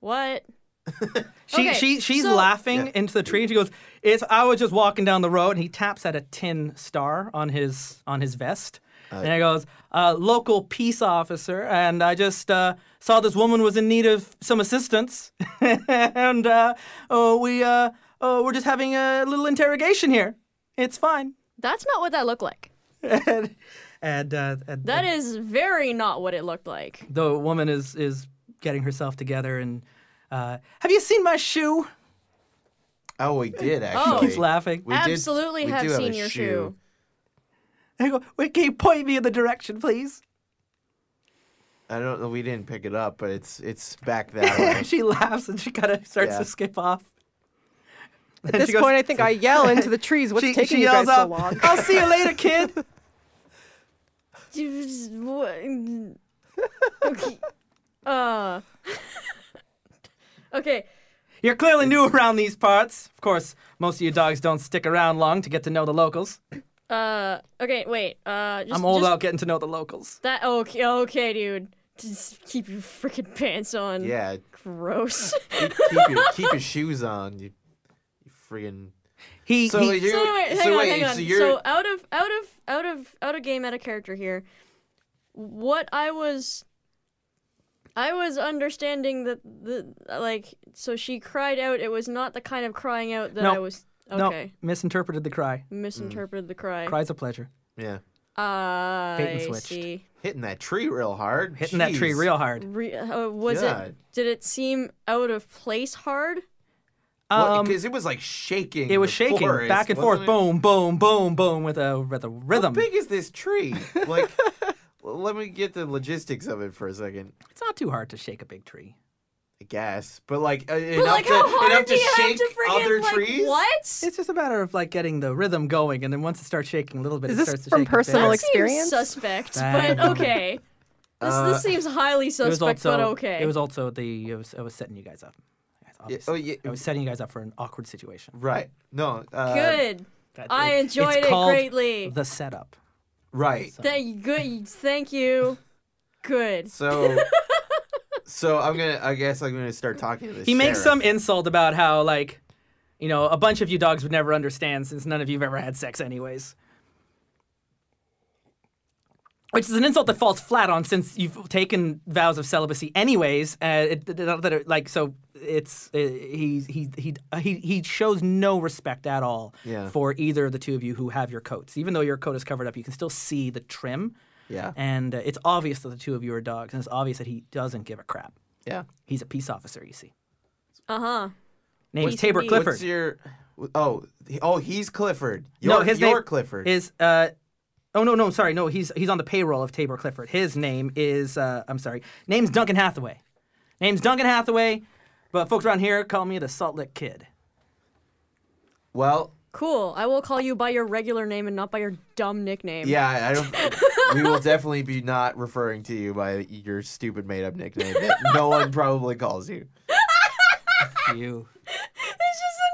What? She Okay, she she's so- laughing Yeah. into the tree and she goes, "It's I was just walking down the road and he taps at a tin star on his on his vest." and he goes, uh, "Local peace officer, and I just uh, saw this woman was in need of some assistance, and uh, oh, we uh, oh, we're just having a little interrogation here. It's fine." That's not what that looked like. and and, uh, and That is very not what it looked like. the woman is is getting herself together and. Uh, have you seen my shoe? Oh, we did actually. Keeps laughing. We did- Absolutely we have do a seen your shoe. I go, wait, can you point me in the direction, please? I don't know. We didn't pick it up, but it's it's back that way. she laughs and she kind of starts Yeah. to skip off. At this point, I think I yell into the trees. What's she, taking she you guys yells so out, long? I'll see you later, kid. okay. Uh. okay. You're clearly new around these parts. Of course, most of you dogs don't stick around long to get to know the locals. Uh. Okay. Wait. Uh. Just, I'm all just about getting to know the locals. that. Okay. Okay, dude. Just keep your freaking pants on. yeah, Gross. keep, keep your keep your shoes on. You, you friggin'. He, So he you're so wait, hang so on, wait, hang on. so you're So out of out of out of out of game, out of character here. What I was, I was understanding that the like. So she cried out. It was not the kind of crying out that No. I was. no, Okay, misinterpreted the cry. misinterpreted the cry. Cries a pleasure. yeah I switched. see. hitting that tree real hard. Hitting that tree real hard. Re- uh, was God. it? Did it seem out of place hard? Um, Because it was like shaking. it was the shaking forest, back and forth, it? boom, boom, boom, boom, with a with a How rhythm. big is this tree? Like, let me get the logistics of it for a second. It's not too hard to shake a big tree. I guess, but like uh, But enough like, to hard enough do to you have shake to freaking other like trees. what? It's just a matter of like getting the rhythm going, and then once it starts shaking a little bit, Is it this starts to from shake personal That experience? seems suspect, but okay. This, Uh, this seems highly It suspect, also but okay. it was also the it was I was setting you guys up. Yes, Yeah, oh yeah, I was setting you guys up for an awkward situation. right. No, uh, good. That- I it- enjoyed it's it called greatly. The setup. Right. Thank good. Thank you. Good. So, so I'm gonna. I guess I'm gonna start talking to this. He makes some insult about how like, you know, a bunch of you dogs would never understand since none of you've ever had sex anyways. Which is an insult that falls flat on since you've taken vows of celibacy anyways. Uh, it, that that are, like so, it's uh, he he he uh, he he shows no respect at all Yeah. for either of the two of you who have your coats. Even though your coat is covered up, you can still see the trim, Yeah. and uh, it's obvious that the two of you are dogs, and it's obvious that he doesn't give a crap. Yeah. He's a peace officer, you see. Uh huh. Name's Peace Tabor. Clifford. What's your? Oh, oh, he's Clifford. No, You're, his you're name Clifford. is uh oh no no sorry no he's he's on the payroll of Tabor Clifford. His name is uh I'm sorry name's Duncan Hathaway. Name's Duncan Hathaway, but folks around here call me the Salt Lick Kid. well, Cool. I will call you by your regular name and not by your dumb nickname. yeah, I don't. we will definitely be not referring to you by your stupid made-up nickname that no one probably calls you. you.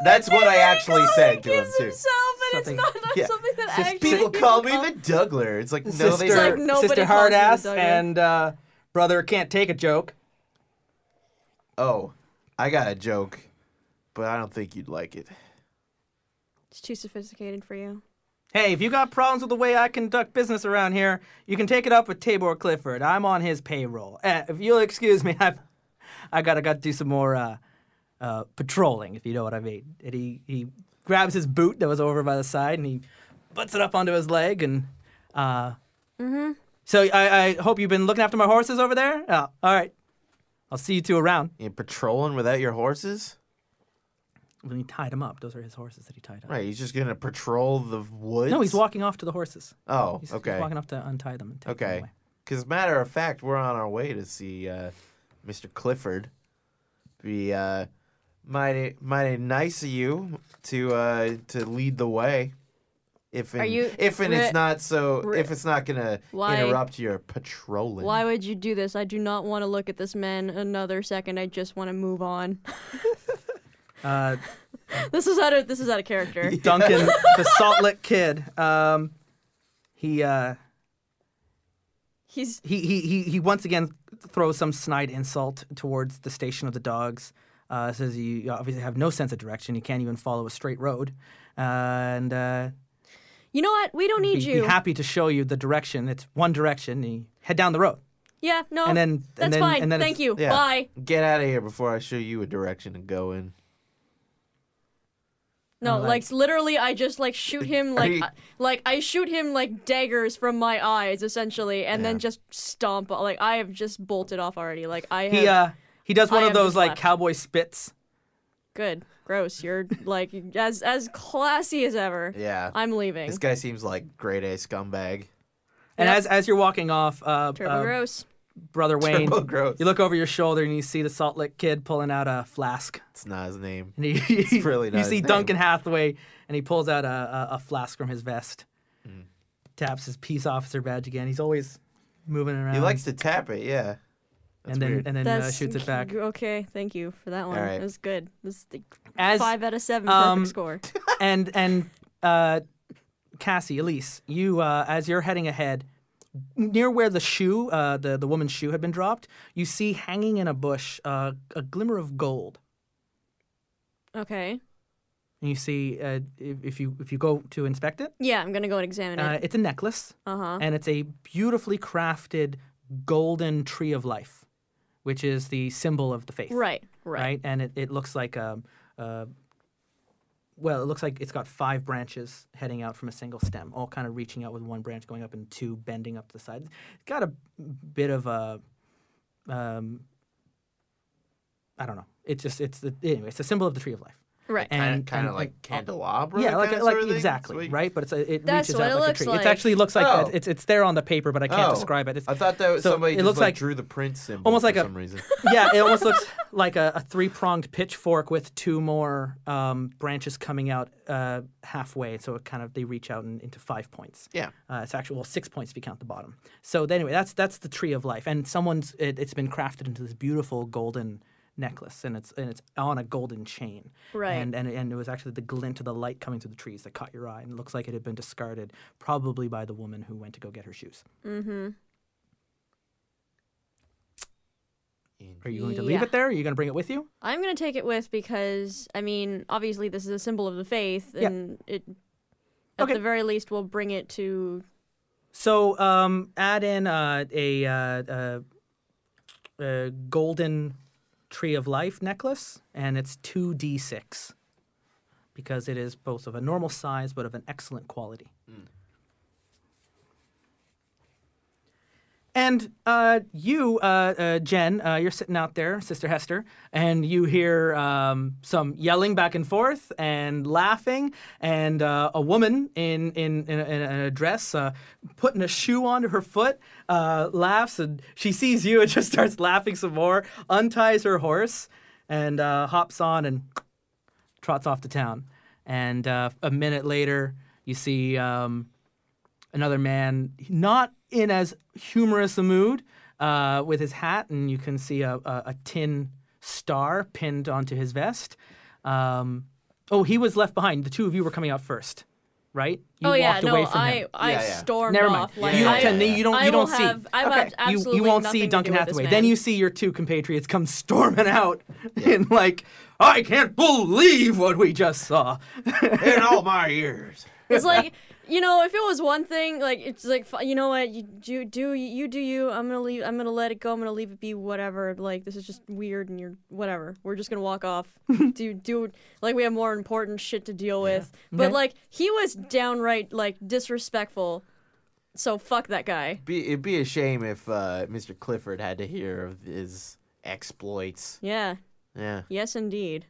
That's what I actually said to him gives too. himself, and Something- it's not, not Yeah. something that Just actually People people call me the Dougler. It's like no, they sister, like don't. nobody sister calls you the Hardass Douglas. and uh, brother can't take a joke. Oh, I got a joke, but I don't think you'd like it. It's too sophisticated for you. Hey, if you got problems with the way I conduct business around here, you can take it up with Tabor Clifford. I'm on his payroll. Uh, if you'll excuse me, I've I gotta got to do some more uh, uh, patrolling, if you know what I mean. And he he grabs his boot that was over by the side and he butts it up onto his leg and. Uh, Mm-hmm. So I, I hope you've been looking after my horses over there. Oh, all right. I'll see you two around. You patrolling without your horses? When he tied him up, those are his horses that he tied up. Right, he's just gonna patrol the woods. No, he's walking off to the horses. Oh, He's, he's walking off to untie them. And take them Okay. away. Because matter of fact, we're on our way to see uh, Mr. Clifford. Be uh, mighty mighty nice of you to uh, to lead the way. If and, you- if and it's not so Ri- if it's not gonna Why- interrupt your patrolling. Why would you do this? I do not want to look at this man another second. I just want to move on. Uh, this is out of this is out of character. Duncan, the Salt Lick Kid. Um, he, uh, He's he he he he once again throws some snide insult towards the station of the dogs. Uh, says you obviously have no sense of direction. You can't even follow a straight road, uh, and uh, You know what? We don't need be, you. be happy to show you the direction. It's one direction. And you head down the road, yeah, no. and then that's and then, fine. And then Thank you. Yeah. Bye. Get out of here before I show you a direction to go in. No, like- like literally, I just like shoot him like you- I- like I shoot him like daggers from my eyes essentially, and then just stomp. Like I have just bolted off already. Like I have. He uh he does one I of those like left. cowboy spits. Good. Gross. You're like as as classy as ever. Yeah. I'm leaving. This guy seems like grade A scumbag. And Yep. as as you're walking off, uh, Turbo uh, gross. brother Wayne, Turbo gross. you look over your shoulder and you see the Salt Lick Kid pulling out a flask. It's not his name. And he, really not. you not see name. Duncan Hathaway, and he pulls out a, a, a flask from his vest, Mm. taps his peace officer badge again. He's always moving around. He likes to tap it, yeah. That's and then weird. and then uh, shoots it back. Okay, thank you for that one. All right. It was good. This is the As five out of seven um, perfect score. and and uh, Cassie, Elise, you uh, as you're heading ahead, near where the shoe, uh, the the woman's shoe had been dropped, you see hanging in a bush uh, a glimmer of gold. Okay. And you see uh, if, if you if you go to inspect it, Yeah, I'm gonna go and examine uh, it. it's a necklace. Uh huh. and it's a beautifully crafted golden tree of life, which is the symbol of the faith. Right. Right. And it, it looks like a, uh, well, it looks like it's got five branches heading out from a single stem, all kind of reaching out with one branch going up and two bending up to the side. It's got a bit of a, um, I don't know. It's just it's the anyway. It's a symbol of the tree of life. Right. And- kind of, kind and- of like candelabra. yeah, like like sort of thing? exactly right. But it's a, it That's reaches what out it like looks a tree. like. It actually looks like Oh. it's it's there on the paper, but I can't Oh. describe it. It's, I thought that was So somebody it just looks like, like- drew the Prince symbol almost for like a- some reason. yeah, it almost looks like a, a three pronged pitchfork with two more um, branches coming out uh, halfway. So it kind of they reach out and, into five points. Yeah. Uh, it's actually well six points if you count the bottom. So anyway, that's that's the tree of life, and someone's it, it's been crafted into this beautiful golden necklace, and it's and it's on a golden chain. Right. And and and it was actually the glint of the light coming through the trees that caught your eye, and it looks like it had been discarded probably by the woman who went to go get her shoes. Mm-hmm. Are you going to leave Yeah. it there? Or are you going to bring it with you? I'm gonna take it with because I mean, obviously this is a symbol of the faith, Yeah. and it at Okay. the very least will bring it to. So um, add in uh, a, uh, uh, a golden tree of life necklace, and it's two d six because it is both of a normal size but of an excellent quality. Hmm. And uh, you, uh, uh, Jenn, uh, you're sitting out there, Sister Hester, and you hear um, some yelling back and forth and laughing, and uh, a woman in in, in, a, in a dress uh, putting a shoe onto her foot laughs, and she sees you and just starts laughing some more, unties her horse, and hops on and trots off to town. And a minute later, you see. Um, another man, not in as humorous a mood, uh, with his hat, and you can see a, a, a tin star pinned onto his vest. Um, oh, he was left behind. The two of you were coming out first, right? You oh yeah, walked no, away from I him. I Yeah, yeah. stormed Never mind. off. Like, you don't. I, tend- you don't. I you don't see. Have, I Okay. have You- you, won't see Duncan do with this Hathaway. Then you see your two compatriots come storming out in like, I can't believe what we just saw. In all my years. It's like you know, if it was one thing, like it's like you know what, you do do you do you. I'm gonna leave. I'm gonna let it go. I'm gonna leave it be. Whatever. Like this is just weird, and you're whatever. We're just gonna walk off. do do like we have more important shit to deal with. But Okay. like he was downright like disrespectful. So fuck that guy. Be, it'd be a shame if uh, Mr. Clifford had to hear of his exploits. Yeah. Yeah. Yes, indeed.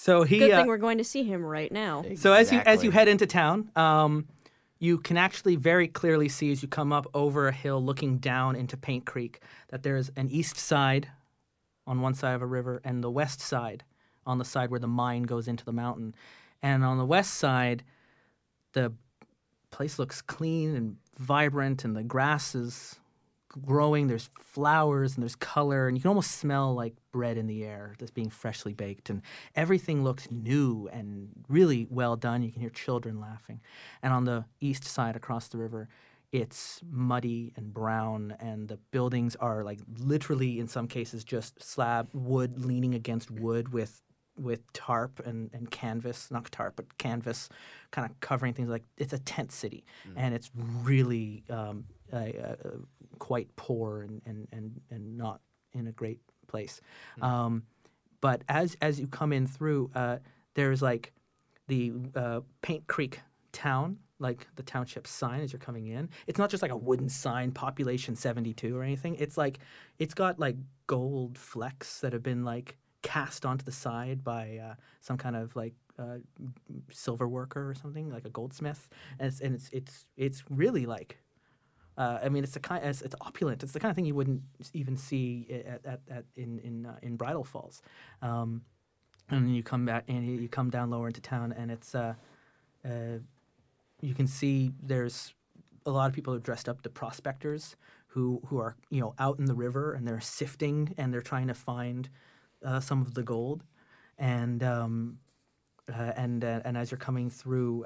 So he. Good uh, thing we're going to see him right now. So as you as you head into town, um, you can actually very clearly see as you come up over a hill, looking down into Paint Creek, that there's an east side on one side of a river and the west side on the side where the mine goes into the mountain. And on the west side, the place looks clean and vibrant, and the grass is growing. There's flowers and there's color, and you can almost smell like bread in the air that's being freshly baked. And everything looks new and really well done. You can hear children laughing. And on the east side across the river, it's muddy and brown, and the buildings are like literally, in some cases, just slab wood leaning against wood with with tarp and, and canvas, not tarp, but canvas, kind of covering things like it's a tent city, and it's really um, uh, uh, quite poor and, and, and, and not in a great place. Um, but as as you come in through, uh, there's like the uh, Paint Creek town, like the township sign as you're coming in. It's not just like a wooden sign, population 72 or anything. It's like it's got like gold flecks that have been like cast onto the side by uh, some kind of like uh, silver worker or something, like a goldsmith. And it's and it's it's it's really like uh, I mean, it's the kind. It's, it's opulent. It's the kind of thing you wouldn't even see at, at, at in in uh, in Bridal Falls. Um, and then you come back and you come down lower into town, and it's uh, uh, you can see there's a lot of people are dressed up to prospectors who who are you know out in the river and they're sifting and they're trying to find uh, some of the gold, and um, uh, and and as you're coming through,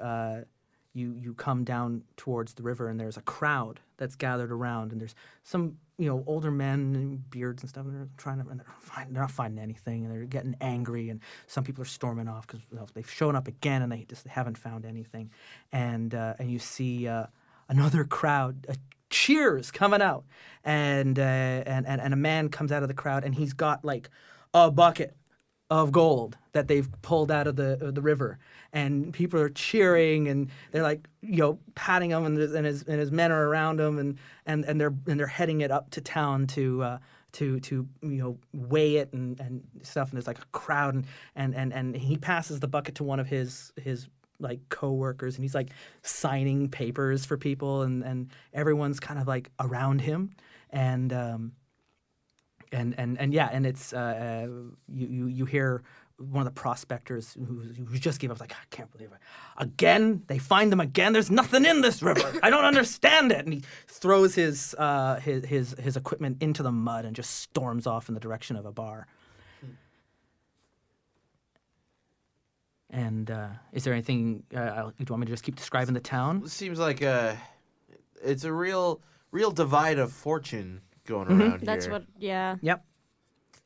you you come down towards the river, and there's a crowd that's gathered around, and there's some you know older men and beards and stuff, and they're trying to and they're, find, they're not finding anything, and they're getting angry, and some people are storming off because they've shown up again and they just haven't found anything, and uh, and you see uh, another crowd. Uh, cheers coming out and, uh, and and and a man comes out of the crowd and he's got like a bucket of gold that they've pulled out of the of the river, and people are cheering and they're like you know patting him and, and his and his men are around him and and and they're and they're heading it up to town to. Uh, to, to you know weigh it and, and stuff and there's like a crowd and, and, and, and he passes the bucket to one of his his like co-workers and he's like signing papers for people and, and everyone's kind of like around him and um, and and and yeah, and it's uh, uh, you, you you hear one of the prospectors who, who just gave up like I can't believe it again. They find them again. There's nothing in this river. I don't understand it. And he throws his uh, his his his equipment into the mud and just storms off in the direction of a bar. And uh, is there anything? Uh, do you want me to just keep describing the town? It seems like a, it's a real, real divide of fortune going Mm-hmm. around That's what. Yeah. Yep.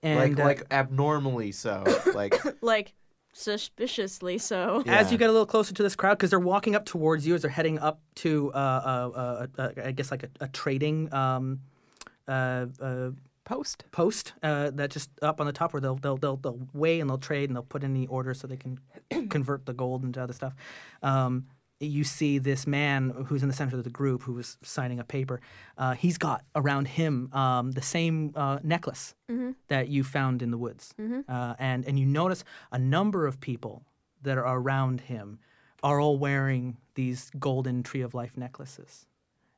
And like uh, like abnormally so. like Like suspiciously so. Yeah. as you get a little closer to this crowd, because they're walking up towards you as they're heading up to, uh, uh, uh, uh, I guess, like a, a trading um, uh, uh, Post. post uh, that just up on the top where they'll, they'll they'll they'll weigh and they'll trade and they'll put in the order so they can convert the gold into other stuff. Um, you see this man who's in the center of the group who was signing a paper. Uh, he's got around him um, the same uh, necklace that you found in the woods, uh, and and you notice a number of people that are around him are all wearing these golden tree of life necklaces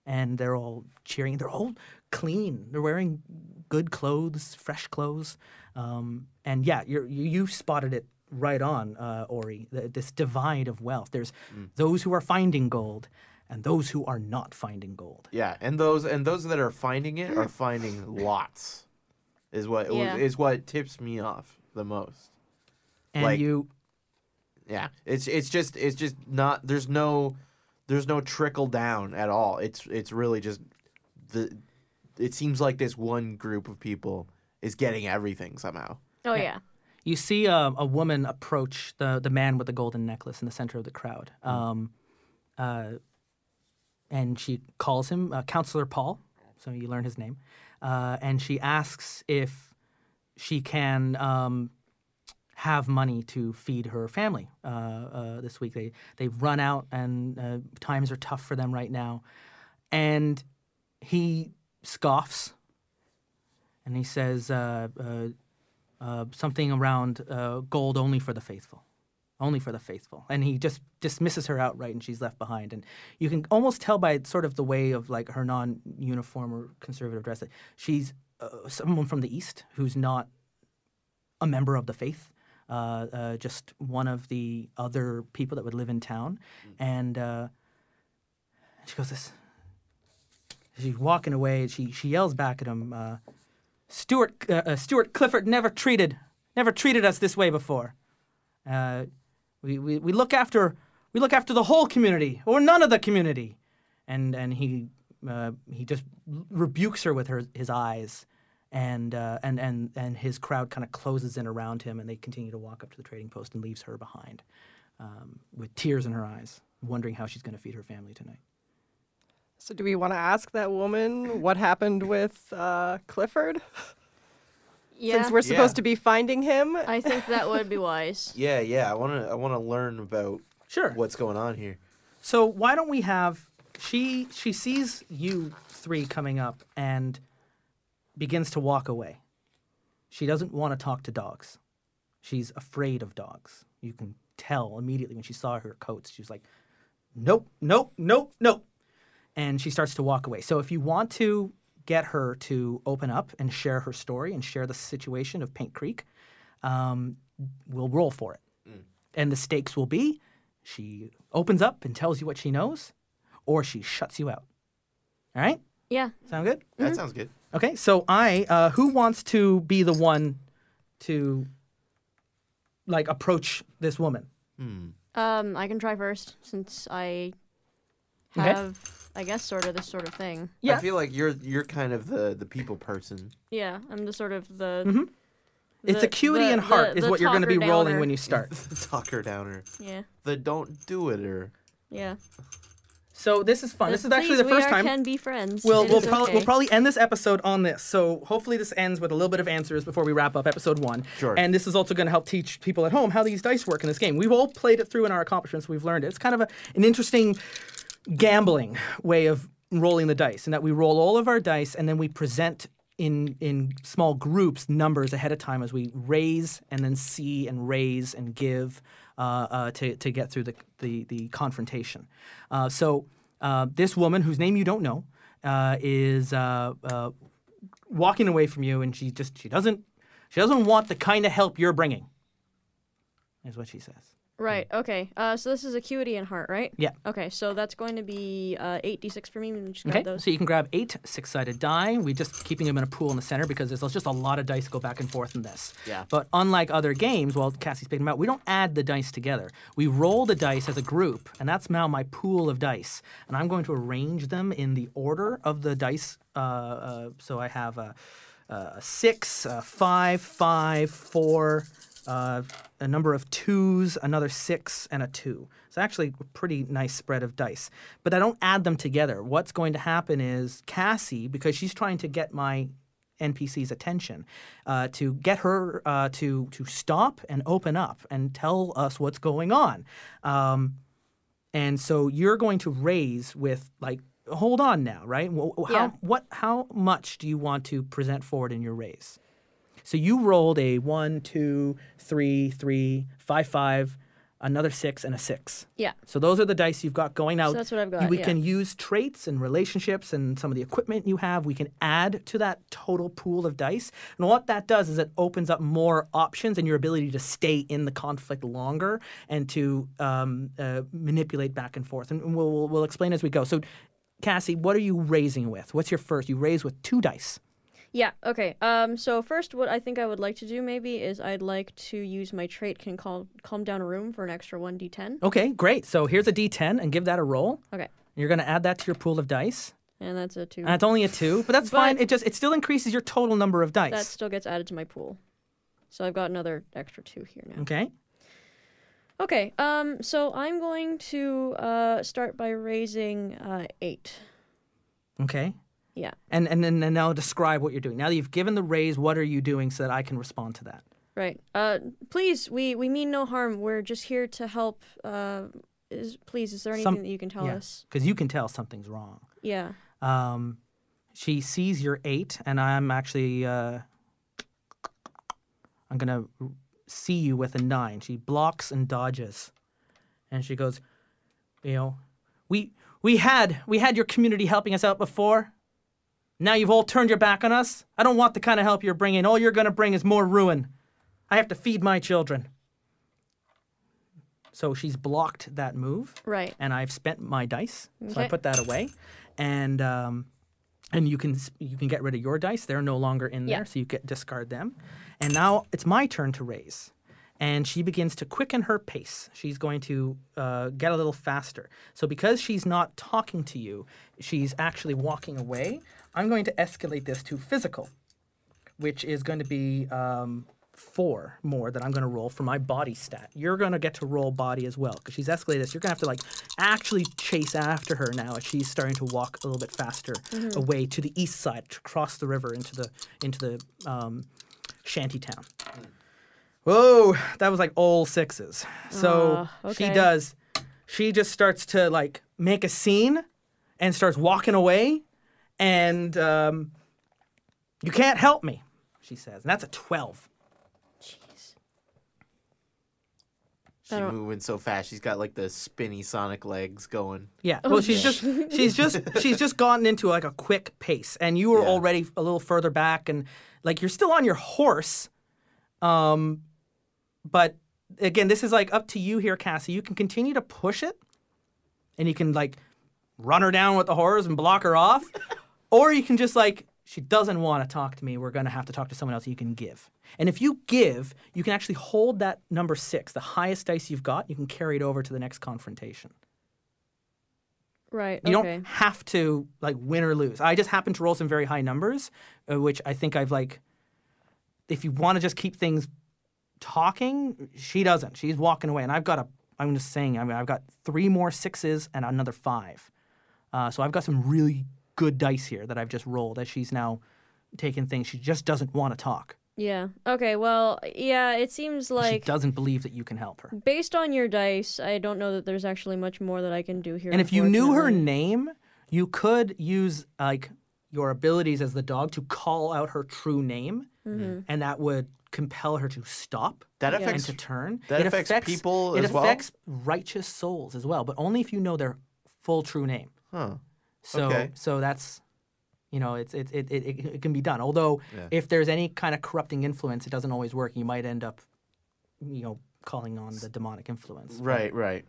and they're all cheering. They're all clean. They're wearing good clothes, fresh clothes. Um, and yeah, you're, you you spotted it right on, uh, Orie. th- This divide of wealth. There's those who are finding gold, and those who are not finding gold. yeah, and those and those that are finding it are finding lots. is what Yeah. is what tips me off the most. And Like- you Yeah, it's it's just it's just not there's no there's no trickle down at all. It's it's really just the it seems like this one group of people is getting everything somehow. Oh Yeah. yeah. You see a, a woman approach the, the man with the golden necklace in the center of the crowd. Um, uh, and she calls him uh, Counselor Paul, so you learn his name. Uh, and she asks if she can um, have money to feed her family uh, uh, this week. They, they've run out, and uh, times are tough for them right now. And he scoffs and he says, uh, something around uh, gold only for the faithful. Only for the faithful. And he just dismisses her outright and she's left behind. And you can almost tell by sort of the way of like her non uniform or conservative dress that she's uh, someone from the East who's not a member of the faith. Uh, uh, just one of the other people that would live in town. And uh, she goes, This. She's walking away. She, she yells back at him. Steward uh, uh, Steward Clifford never treated never treated us this way before. Uh, we, we, we look after we look after the whole community or none of the community, and and he uh, he just rebukes her with her his eyes, and uh, and and and his crowd kind of closes in around him, and they continue to walk up to the trading post and leaves her behind, um, with tears in her eyes, wondering how she's going to feed her family tonight. So, do we want to ask that woman what happened with uh, Clifford? Yeah. Since we're supposed Yeah. to be finding him. I think that would be wise. Yeah, yeah. I wanna I wanna learn about Sure. what's going on here. So why don't we have she she sees you three coming up and begins to walk away. She doesn't want to talk to dogs. She's afraid of dogs. You can tell immediately when she saw her coats. She was like, "Nope, nope, nope, nope." And she starts to walk away. So if you want to get her to open up and share her story and share the situation of Paint Creek, um, we'll roll for it. And the stakes will be she opens up and tells you what she knows, or she shuts you out. All right? Yeah. Sound good? That sounds good. Okay, so I, uh, who wants to be the one to like approach this woman? Um, I can try first since I have. Okay. Have, I guess, sort of this sort of thing. Yeah. I feel like you're you're kind of the the people person. Yeah, I'm the sort of the. Mhm. It's the- acuity the- and heart the- is the what you're going to be talker rolling downer. when you start. the talker downer. Yeah, The don't do it or yeah. So this is fun. This is actually Please, the first we are, time. can be friends. We'll we'll, is probably, okay. we'll probably end this episode on this. So hopefully this ends with a little bit of answers before we wrap up episode one. Sure. And this is also going to help teach people at home how these dice work in this game. We've all played it through in our accomplishments. We've learned it. It's kind of a, an interesting gambling way of rolling the dice, in that we roll all of our dice and then we present in in small groups numbers ahead of time as we raise and then see and raise and give uh, uh, to to get through the the, the confrontation. Uh, so uh, this woman, whose name you don't know, uh, is uh, walking away from you, and she just she doesn't she doesn't want the kind of help you're bringing. Is what she says. Right. Okay. Uh, so this is acuity and heart, right? Yeah. Okay. So that's going to be uh, eight d6 for me. Let just Okay, those. so you can grab eight six-sided die. We're just keeping them in a pool in the center because there's just a lot of dice go back and forth in this. Yeah. But unlike other games, well, Cassie's picking them out. We don't add the dice together. We roll the dice as a group, and that's now my pool of dice. And I'm going to arrange them in the order of the dice. Uh, uh, so I have a, a six, a five, five, four. Uh, a number of twos, another six, and a two. It's actually a pretty nice spread of dice. But I don't add them together. What's going to happen is Cassie, because she's trying to get my NPC's attention, uh, to get her uh, to to stop and open up and tell us what's going on. Um, and so you're going to raise with like, hold on now, right? How Yeah. what how much do you want to present forward in your raise? So you rolled a one, two, three, three, five, five, another six, and a six. Yeah. So those are the dice you've got going out. So that's what I've got, We yeah. can use traits and relationships and some of the equipment you have. We can add to that total pool of dice. And what that does is it opens up more options and your ability to stay in the conflict longer and to um, uh, manipulate back and forth. And we'll, we'll, we'll explain as we go. So, Cassie, what are you raising with? What's your first? You raise with two dice. Yeah. Okay. Um. So first, what I think I would like to do maybe is I'd like to use my trait can calm calm down a room for an extra one d10. Okay, great. So here's a D10 and give that a roll. Okay. You're going to add that to your pool of dice. And that's a two. And it's only a two, but that's But- fine. It just it still increases your total number of dice. that still gets added to my pool. So I've got another extra two here now. Okay. Okay. Um. So I'm going to uh start by raising uh eight. Okay. Yeah. And and then and now describe what you're doing. Now that you've given the raise, what are you doing so that I can respond to that? Right. Uh. Please, we we mean no harm. We're just here to help. Uh. Is please, is there anything Some- that you can tell yeah. us? Because you can tell something's wrong. Yeah. Um, she sees your eight, and I'm actually uh, I'm gonna see you with a nine. She blocks and dodges, and she goes, you know, we we had we had your community helping us out before. Now you've all turned your back on us. I don't want the kind of help you're bringing. All you're gonna bring is more ruin. I have to feed my children. So she's blocked that move Right. and I've spent my dice, so I put that away, and um, and you can you can get rid of your dice; they're no longer in Yeah. there, so you get discard them. And now it's my turn to raise, and she begins to quicken her pace. She's going to uh, get a little faster. So because she's not talking to you, she's actually walking away. I'm going to escalate this to physical, which is going to be um, four more that I'm going to roll for my body stat. You're going to get to roll body as well because she's escalated this. You're going to have to like actually chase after her now as she's starting to walk a little bit faster away to the east side, to cross the river into the into the um, shanty town. Whoa, that was like all sixes. So Ah, she does. She just starts to like make a scene and starts walking away, and um, you can't help me, she says, and that's a twelve. Jeez. She's moving so fast. She's got like the spinny Sonic legs going. Yeah. Well, she's just she's just she's just gotten into like a quick pace, and you were Yeah. already a little further back, and like you're still on your horse. Um, but again, this is like up to you here, Cassie. You can continue to push it, and you can like run her down with the horse and block her off, or you can just like she doesn't want to talk to me. We're gonna have to talk to someone else. You can give, and if you give, you can actually hold that number six, the highest dice you've got. You can carry it over to the next confrontation. Right. You okay. don't have to like win or lose. I just happen to roll some very high numbers, uh, which I think I've like. If you want to just keep things talking, she doesn't. She's walking away, and I've got a. I'm just saying. I mean, I've got three more sixes and another five. Uh, so I've got some really good dice here that I've just rolled as she's now taking things. She just doesn't want to talk. Yeah. Okay. Well, yeah. It seems like. she doesn't believe that you can help her. based on your dice, I don't know that there's actually much more that I can do here. And if you knew her name, you could use like your abilities as the dog to call out her true name, Mm-hmm. and that would compel her to stop That affects and to turn. that it affects people it as well? affects righteous souls as well, but only if you know their full true name. Huh. So Okay. so that's you know it's it it, it, it it can be done. Although Yeah. if there's any kind of corrupting influence, it doesn't always work. You might end up you know calling on the demonic influence. But- Right, right.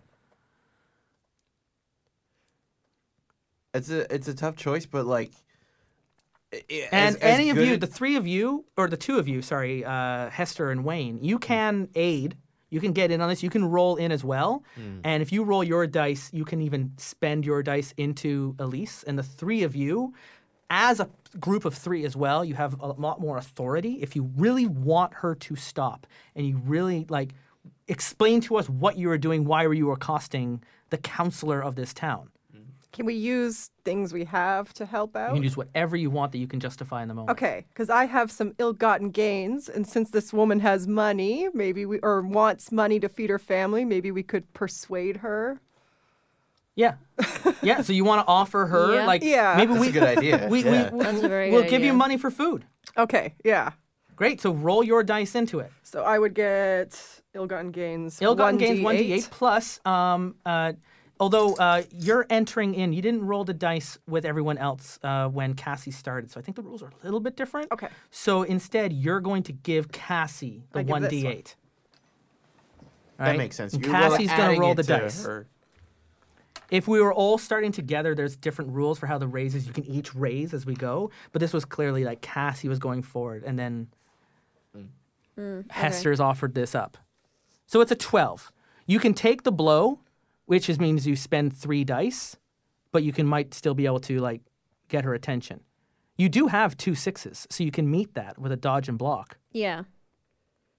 It's a it's a tough choice, but like, i- i- And as- as any of you, the three of you, or the two of you, sorry, uh, Hester and Wayne, you can aid. You can get in on this. You can roll in as well. Hmm. And if you roll your dice, you can even spend your dice into Elise. And the three of you, as a group of three as well, you have a lot more authority. If you really want her to stop and you really like explain to us what you were doing, why were you accosting the counselor of this town? Can we use things we have to help out? You can use whatever you want that you can justify in the moment. Okay, because I have some ill-gotten gains, and since this woman has money, maybe we or wants money to feed her family, maybe we could persuade her. Yeah, yeah. So you want to offer her Yeah. like Yeah. maybe That's we a good idea. we, yeah. we, That's a very we'll good give you idea. money for food. Okay, yeah. Great. So roll your dice into it. So I would get ill-gotten gains. Ill-gotten gains one 1d8. d8 plus. Um, uh, although uh, you're entering in, you didn't roll the dice with everyone else uh, when Cassie started. So I think the rules are a little bit different. Okay. So instead, you're going to give Cassie the I give one this d8. one. that makes sense. And You're, well, Cassie's gonna adding roll it the to dice. her. If we were all starting together, there's different rules for how the raises you can each raise as we go. But this was clearly like Cassie was going forward, and then Hester's offered this up. So it's a 12. You can take the blow, which is, means you spend three dice, but you can might still be able to like get her attention. You do have two sixes, so you can meet that with a dodge and block. Yeah.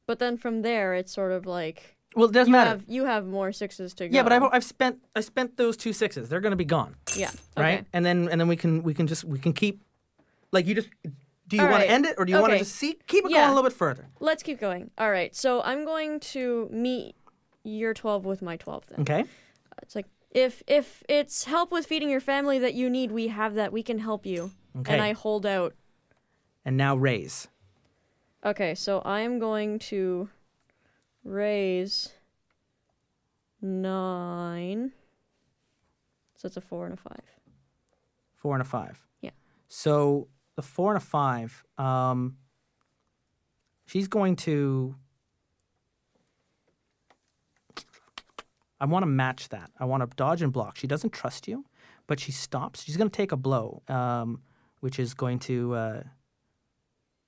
But then from there, it's sort of like Well, it doesn't you matter. have you have more sixes to go. yeah, but I've, I've spent I spent those two sixes. They're gonna be gone, yeah. right? Okay. And then and then we can we can just we can keep like you just. Do you All want right. to end it, or do you want to just see keep it Yeah. going a little bit further? Let's keep going. All right. So I'm going to meet your 12 with my 12 then. Okay. It's like if if it's help with feeding your family that you need, we have that. We can help you. Okay. And I hold out. And now raise. Okay, so I am going to raise nine. So it's a four and a five. Four and a five. Yeah. So the four and a five, um, she's going to. I want to match that. I want to dodge and block. She doesn't trust you, but she stops. She's going to take a blow, um, which is going to. Uh,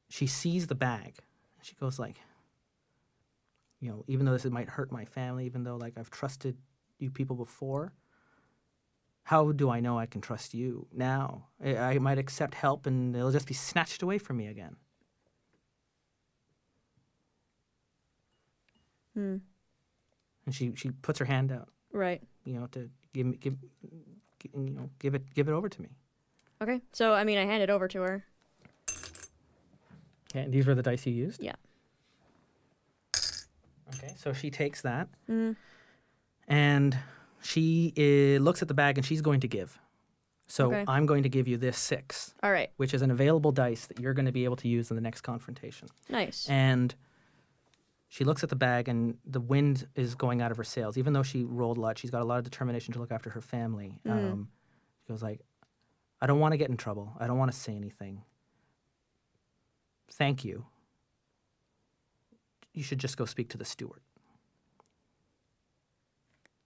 she sees the bag. She goes like, you know, even though this might hurt my family, even though like I've trusted you people before, how do I know I can trust you now? I, I might accept help and it'll just be snatched away from me again. Hmm. And she, she puts her hand out, Right. you know, to give me give, gi- you know give it give it over to me. Okay. So I mean, I hand it over to her. Okay, and these were the dice you used. Yeah. Okay, so she takes that Mm. and she uh, looks at the bag and she's going to give. So Okay. I'm going to give you this six, All right. which is an available dice that you're going to be able to use in the next confrontation. Nice. And she looks at the bag, and the wind is going out of her sails. Even though she rolled a lot, she's got a lot of determination to look after her family. Um, she goes like, "I don't want to get in trouble. I don't want to say anything. Thank you. You should just go speak to the steward.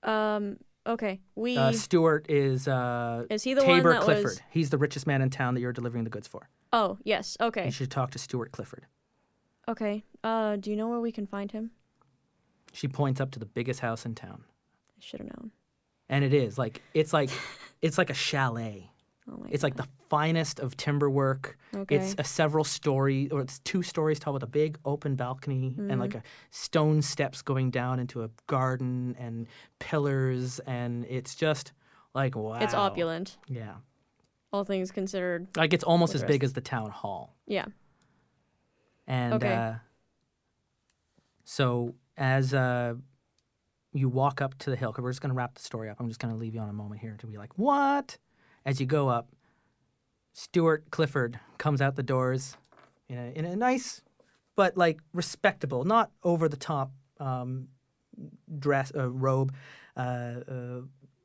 Um. Okay. We. Uh, is uh, Is he the one Tabor that Clifford. was- He's the richest man in town that you're delivering the goods for. oh yes. Okay. You should talk to Steward Clifford." Okay. Uh. Do you know where we can find him? She points up to the biggest house in town. I should have known. and it is like it's like it's like a chalet. Oh my. It's like the finest of timber work. It's a several story or it's two stories tall with a big open balcony and like a stone steps going down into a garden and pillars and it's just like wow. It's opulent, Yeah. all things considered. Like it's almost as big as the town hall. Yeah. And Okay. uh, so as uh, you walk up to the hill, because we're just going to wrap the story up. I'm just going to leave you on a moment here to be like, what? As you go up, Steward Clifford comes out the doors in a, in a nice, but like respectable, not over the top um, dress uh, robe, uh, uh,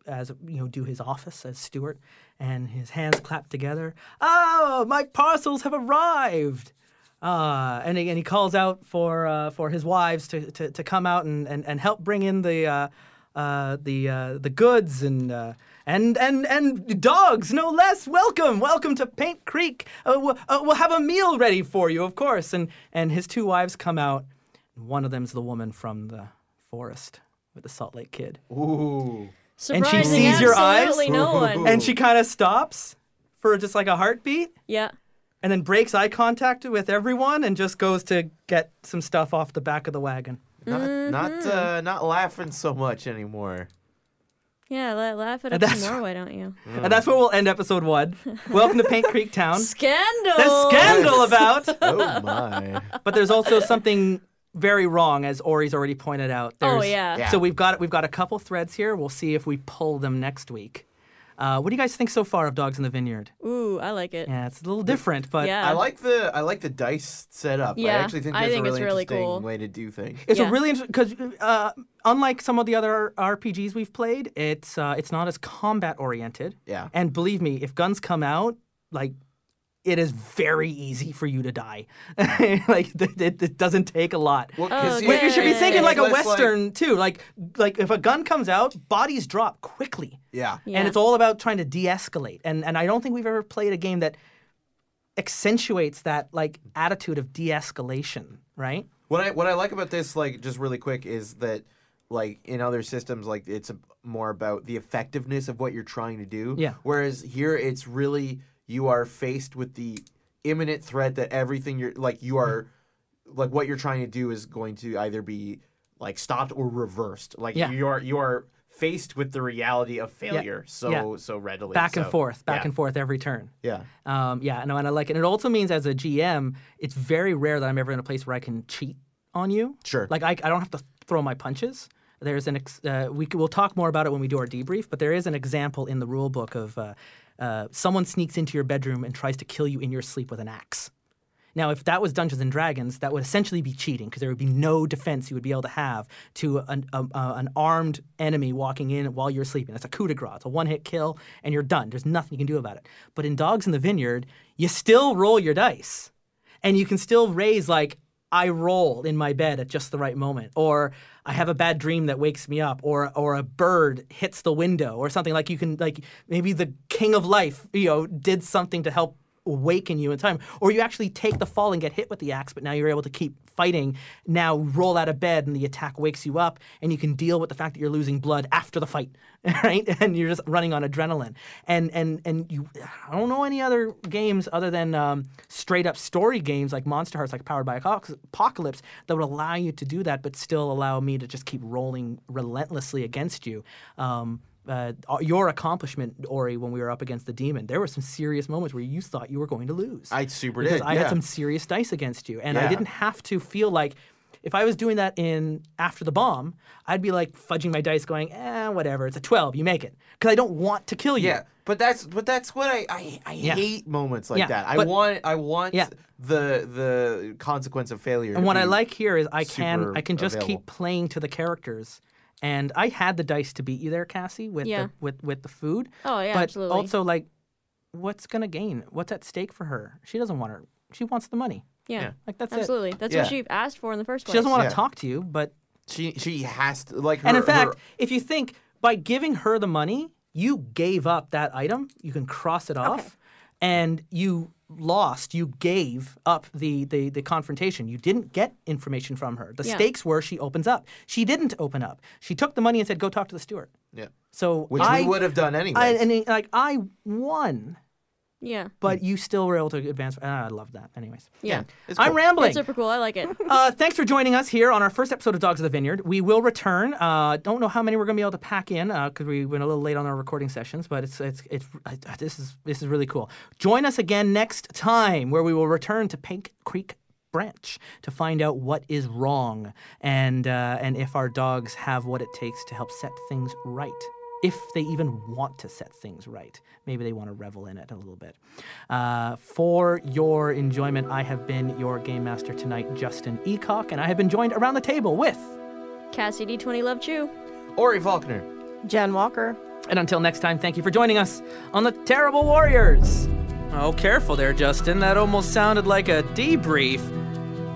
as you know, do his office as Steward, and his hands clap together. Oh, my parcels have arrived! Uh, and, he, and he calls out for uh, for his wives to, to, to come out and, and, and help bring in the uh, uh, the uh, the goods and uh, and and and dogs no less. Welcome, welcome to Paint Creek. Uh, we'll, uh, we'll have a meal ready for you, of course. And and his two wives come out. One of them's the woman from the forest with the Salt Lake Kid, Ooh. And she sees your eyes? absolutely no one. and she kind of stops for just like a heartbeat. Yeah. And then breaks eye contact with everyone and just goes to get some stuff off the back of the wagon. Not Mm-hmm. not uh, not laughing so much anymore. Yeah. La- laugh it And up that's- some more, why don't you? And that's where we'll end episode one. Welcome to Paint Creek Town. Scandal. There's scandal about, Oh my. but there's also something very wrong, as Orie's already pointed out. Oh yeah. Yeah. So we've got we've got a couple threads here. We'll see if we pull them next week. Uh, what do you guys think so far of Dogs in the Vineyard? Ooh, I like it. Yeah, it's a little different, but Yeah. I like the I like the dice setup. I Yeah, actually think I that's think a it's really really interesting cool. way to do things. It's Yeah. a really interesting because uh, unlike some of the other RPGs we've played, it's uh, it's not as combat oriented. Yeah. And believe me, if guns come out, like it is very easy for you to die. like it, it, it doesn't take a lot. Well, oh, 'cause Okay. You should be thinking like a less like- western too. Like like if a gun comes out, bodies drop quickly. yeah. Yeah. And it's all about trying to de-escalate. And and I don't think we've ever played a game that accentuates that like attitude of de-escalation, right? What I what I like about this, like just really quick, is that like in other systems, like it's a, more about the effectiveness of what you're trying to do. Yeah. Whereas here, it's really you are faced with the imminent threat that everything you're like you are like what you're trying to do is going to either be like stopped or reversed. Like Yeah. you are you are faced with the reality of failure so Yeah. so readily. Back and So, forth, back yeah. and forth every turn. Yeah. Um, yeah, no, and I like it. And it also means as a GM, it's very rare that I'm ever in a place where I can cheat on you. Sure. Like I, I don't have to throw my punches. There's an ex- uh, we c- we'll talk more about it when we do our debrief, but there is an example in the rule book of uh, uh, someone sneaks into your bedroom and tries to kill you in your sleep with an axe. Now, if that was Dungeons and Dragons, that would essentially be cheating because there would be no defense you would be able to have to an, a, an armed enemy walking in while you're sleeping. That's a coup de grace. It's a one hit kill, and you're done. There's nothing you can do about it. But in Dogs in the Vineyard, you still roll your dice, and you can still raise like I roll in my bed at just the right moment, or I have a bad dream that wakes me up, or or a bird hits the window, or something like you can like maybe the king of life, you know, did something to help awaken you in time, or you actually take the fall and get hit with the axe, but now you're able to keep fighting. Now roll out of bed and the attack wakes you up, and you can deal with the fact that you're losing blood after the fight, right? And you're just running on adrenaline. And and and you, I don't know any other games other than um, straight up story games like Monster Hearts, like Powered by Apocalypse, that would allow you to do that, but still allow me to just keep rolling relentlessly against you. Um, uh, your accomplishment, Orie, when we were up against the demon, there were some serious moments where you thought you were going to lose. I super because did. I yeah. had some serious dice against you, and I didn't have to feel like if I was doing that in after the bomb, I'd be like fudging my dice, going, "eh, whatever, it's a twelve, you make it," because I don't want to kill you. Yeah, but that's but that's what I I, I Yeah. hate moments like Yeah, that. I but- want I want Yeah. the the consequence of failure. And what I like here is I can I can just available. keep playing to the characters. And I had the dice to beat you there, Cassie, with Yeah. the, with with the food. Oh, yeah, but absolutely. also like, what's gonna gain? What's at stake for her? She doesn't want her. She wants the money. Yeah, Yeah. Like that's it. absolutely. That's Yeah. what she asked for in the first place. She doesn't want to Yeah. talk to you, but She she has to like. Her, and in fact, her- if you think by giving her the money, you gave up that item, you can cross it off, and you lost. You gave up the, the the confrontation. You didn't get information from her. The Yeah. stakes were she opens up. She didn't open up. She took the money and said, "Go talk to the steward." yeah, So which I, we would have done anyway. And like I won, Yeah, but you still were able to advance. Ah, I love that. Anyways, yeah. it's I'm rambling. It's super cool. I like it. Uh, thanks for joining us here on our first episode of Dogs of the Vineyard. We will return. Uh, don't know how many we're going to be able to pack in because we went a little late on our recording sessions, but it's it's it's I, this is this is really cool. Join us again next time where we will return to Paint Creek Branch to find out what is wrong and uh, and if our dogs have what it takes to help set things right. If they even want to set things right, maybe they want to revel in it a little bit. Uh, for your enjoyment, I have been your game master tonight, Justin Ecock, and I have been joined around the table with. Cassie D20 Love Chui. Orie Falconer. Jenn Walker. And until next time, thank you for joining us on the Terrible Warriors. Oh, careful there, Justin. That almost sounded like a debrief.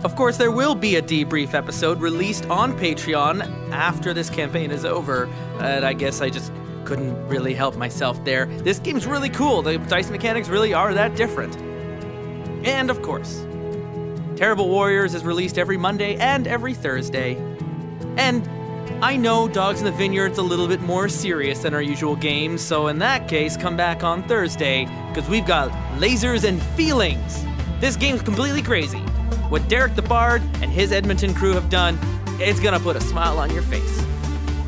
Of course, there will be a debrief episode released on Patreon after this campaign is over. And I guess I just couldn't really help myself there. This game's really cool. The dice mechanics really are that different. And of course, Terrible Warriors is released every Monday and every Thursday. And I know Dogs in the Vineyard's a little bit more serious than our usual games, so in that case, come back on Thursday, because we've got lasers and feelings. This game's completely crazy. What Derek the Bard and his Edmonton crew have done, it's gonna put a smile on your face.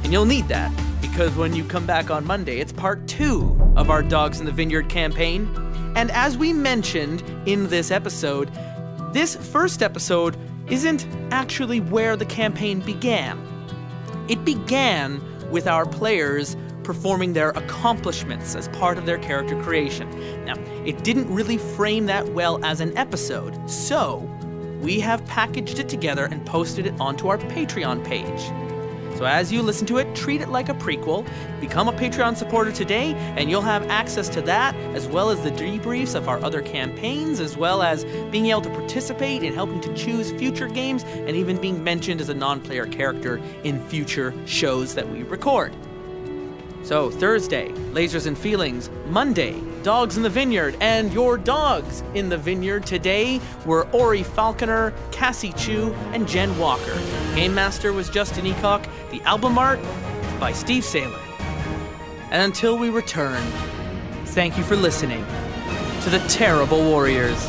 And you'll need that, because when you come back on Monday, it's part two of our Dogs in the Vineyard campaign. And as we mentioned in this episode, this first episode isn't actually where the campaign began. It began with our players performing their accomplishments as part of their character creation. Now, it didn't really frame that well as an episode, so we have packaged it together and posted it onto our Patreon page. So as you listen to it, treat it like a prequel. Become a Patreon supporter today, and you'll have access to that, as well as the debriefs of our other campaigns, as well as being able to participate in helping to choose future games, and even being mentioned as a non player character in future shows that we record. So, Thursday, Lasers and Feelings. Monday, Dogs in the Vineyard. And your dogs in the vineyard today were Orie Falconer, Cassie Chui, and Jenn Walker. Game Master was Justin Ecock. The album art by Steve Saylor. And until we return, thank you for listening to the Terrible Warriors.